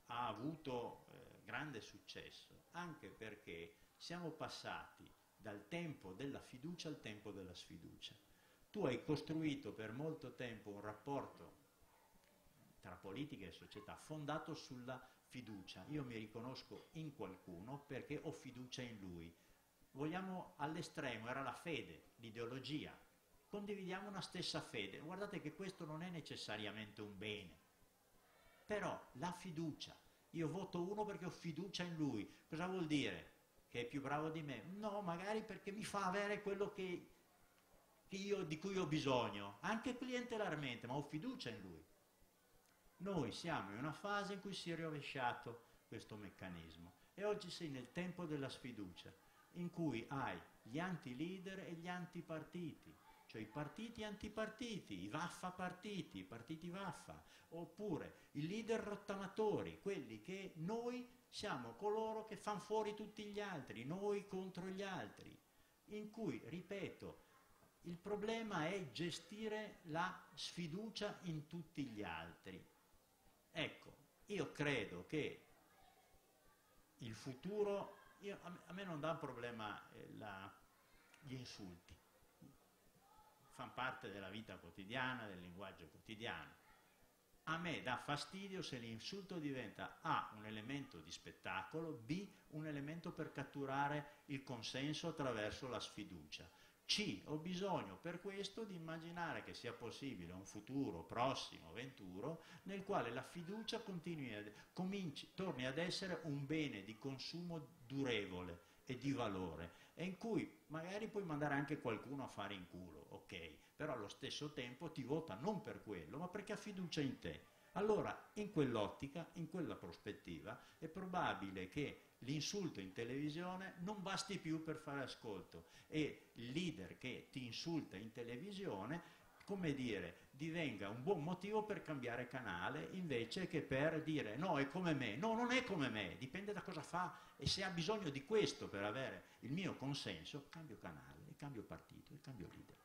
ha avuto eh, grande successo, anche perché siamo passati dal tempo della fiducia al tempo della sfiducia. Tu hai costruito per molto tempo un rapporto tra politica e società fondato sulla fiducia. Io mi riconosco in qualcuno perché ho fiducia in lui. Vogliamo all'estremo, era la fede, l'ideologia. Condividiamo una stessa fede. Guardate che questo non è necessariamente un bene. Però la fiducia, io voto uno perché ho fiducia in lui. Cosa vuol dire? Che è più bravo di me? No, magari perché mi fa avere quello che, che io, di cui ho bisogno, anche clientelarmente, ma ho fiducia in lui. Noi siamo in una fase in cui si è rovesciato questo meccanismo e oggi sei nel tempo della sfiducia, in cui hai gli anti-leader e gli antipartiti, cioè i partiti antipartiti, i vaffa partiti, i partiti vaffa, oppure i leader rottamatori, quelli che noi siamo coloro che fanno fuori tutti gli altri, noi contro gli altri, in cui, ripeto, il problema è gestire la sfiducia in tutti gli altri. Ecco, io credo che il futuro, io, a, me, non dà un problema eh, la, gli insulti, fanno parte della vita quotidiana, del linguaggio quotidiano. A me dà fastidio se l'insulto diventa A un elemento di spettacolo, B un elemento per catturare il consenso attraverso la sfiducia. C. Ho bisogno per questo di immaginare che sia possibile un futuro prossimo, venturo, nel quale la fiducia a, cominci, torni ad essere un bene di consumo durevole e di valore e in cui magari puoi mandare anche qualcuno a fare in culo, ok, però allo stesso tempo ti vota non per quello, ma perché ha fiducia in te. Allora, in quell'ottica, in quella prospettiva, è probabile che l'insulto in televisione non basti più per fare ascolto e il leader che ti insulta in televisione come dire, divenga un buon motivo per cambiare canale invece che per dire no, è come me. No, non è come me, dipende da cosa fa e se ha bisogno di questo per avere il mio consenso, cambio canale, cambio partito, cambio leader.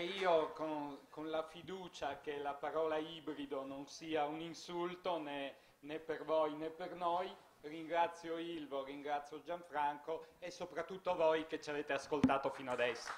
Io con, con, la fiducia che la parola ibrido non sia un insulto né, né per voi né per noi, ringrazio Ilvo, ringrazio Gianfranco e soprattutto voi che ci avete ascoltato fino adesso.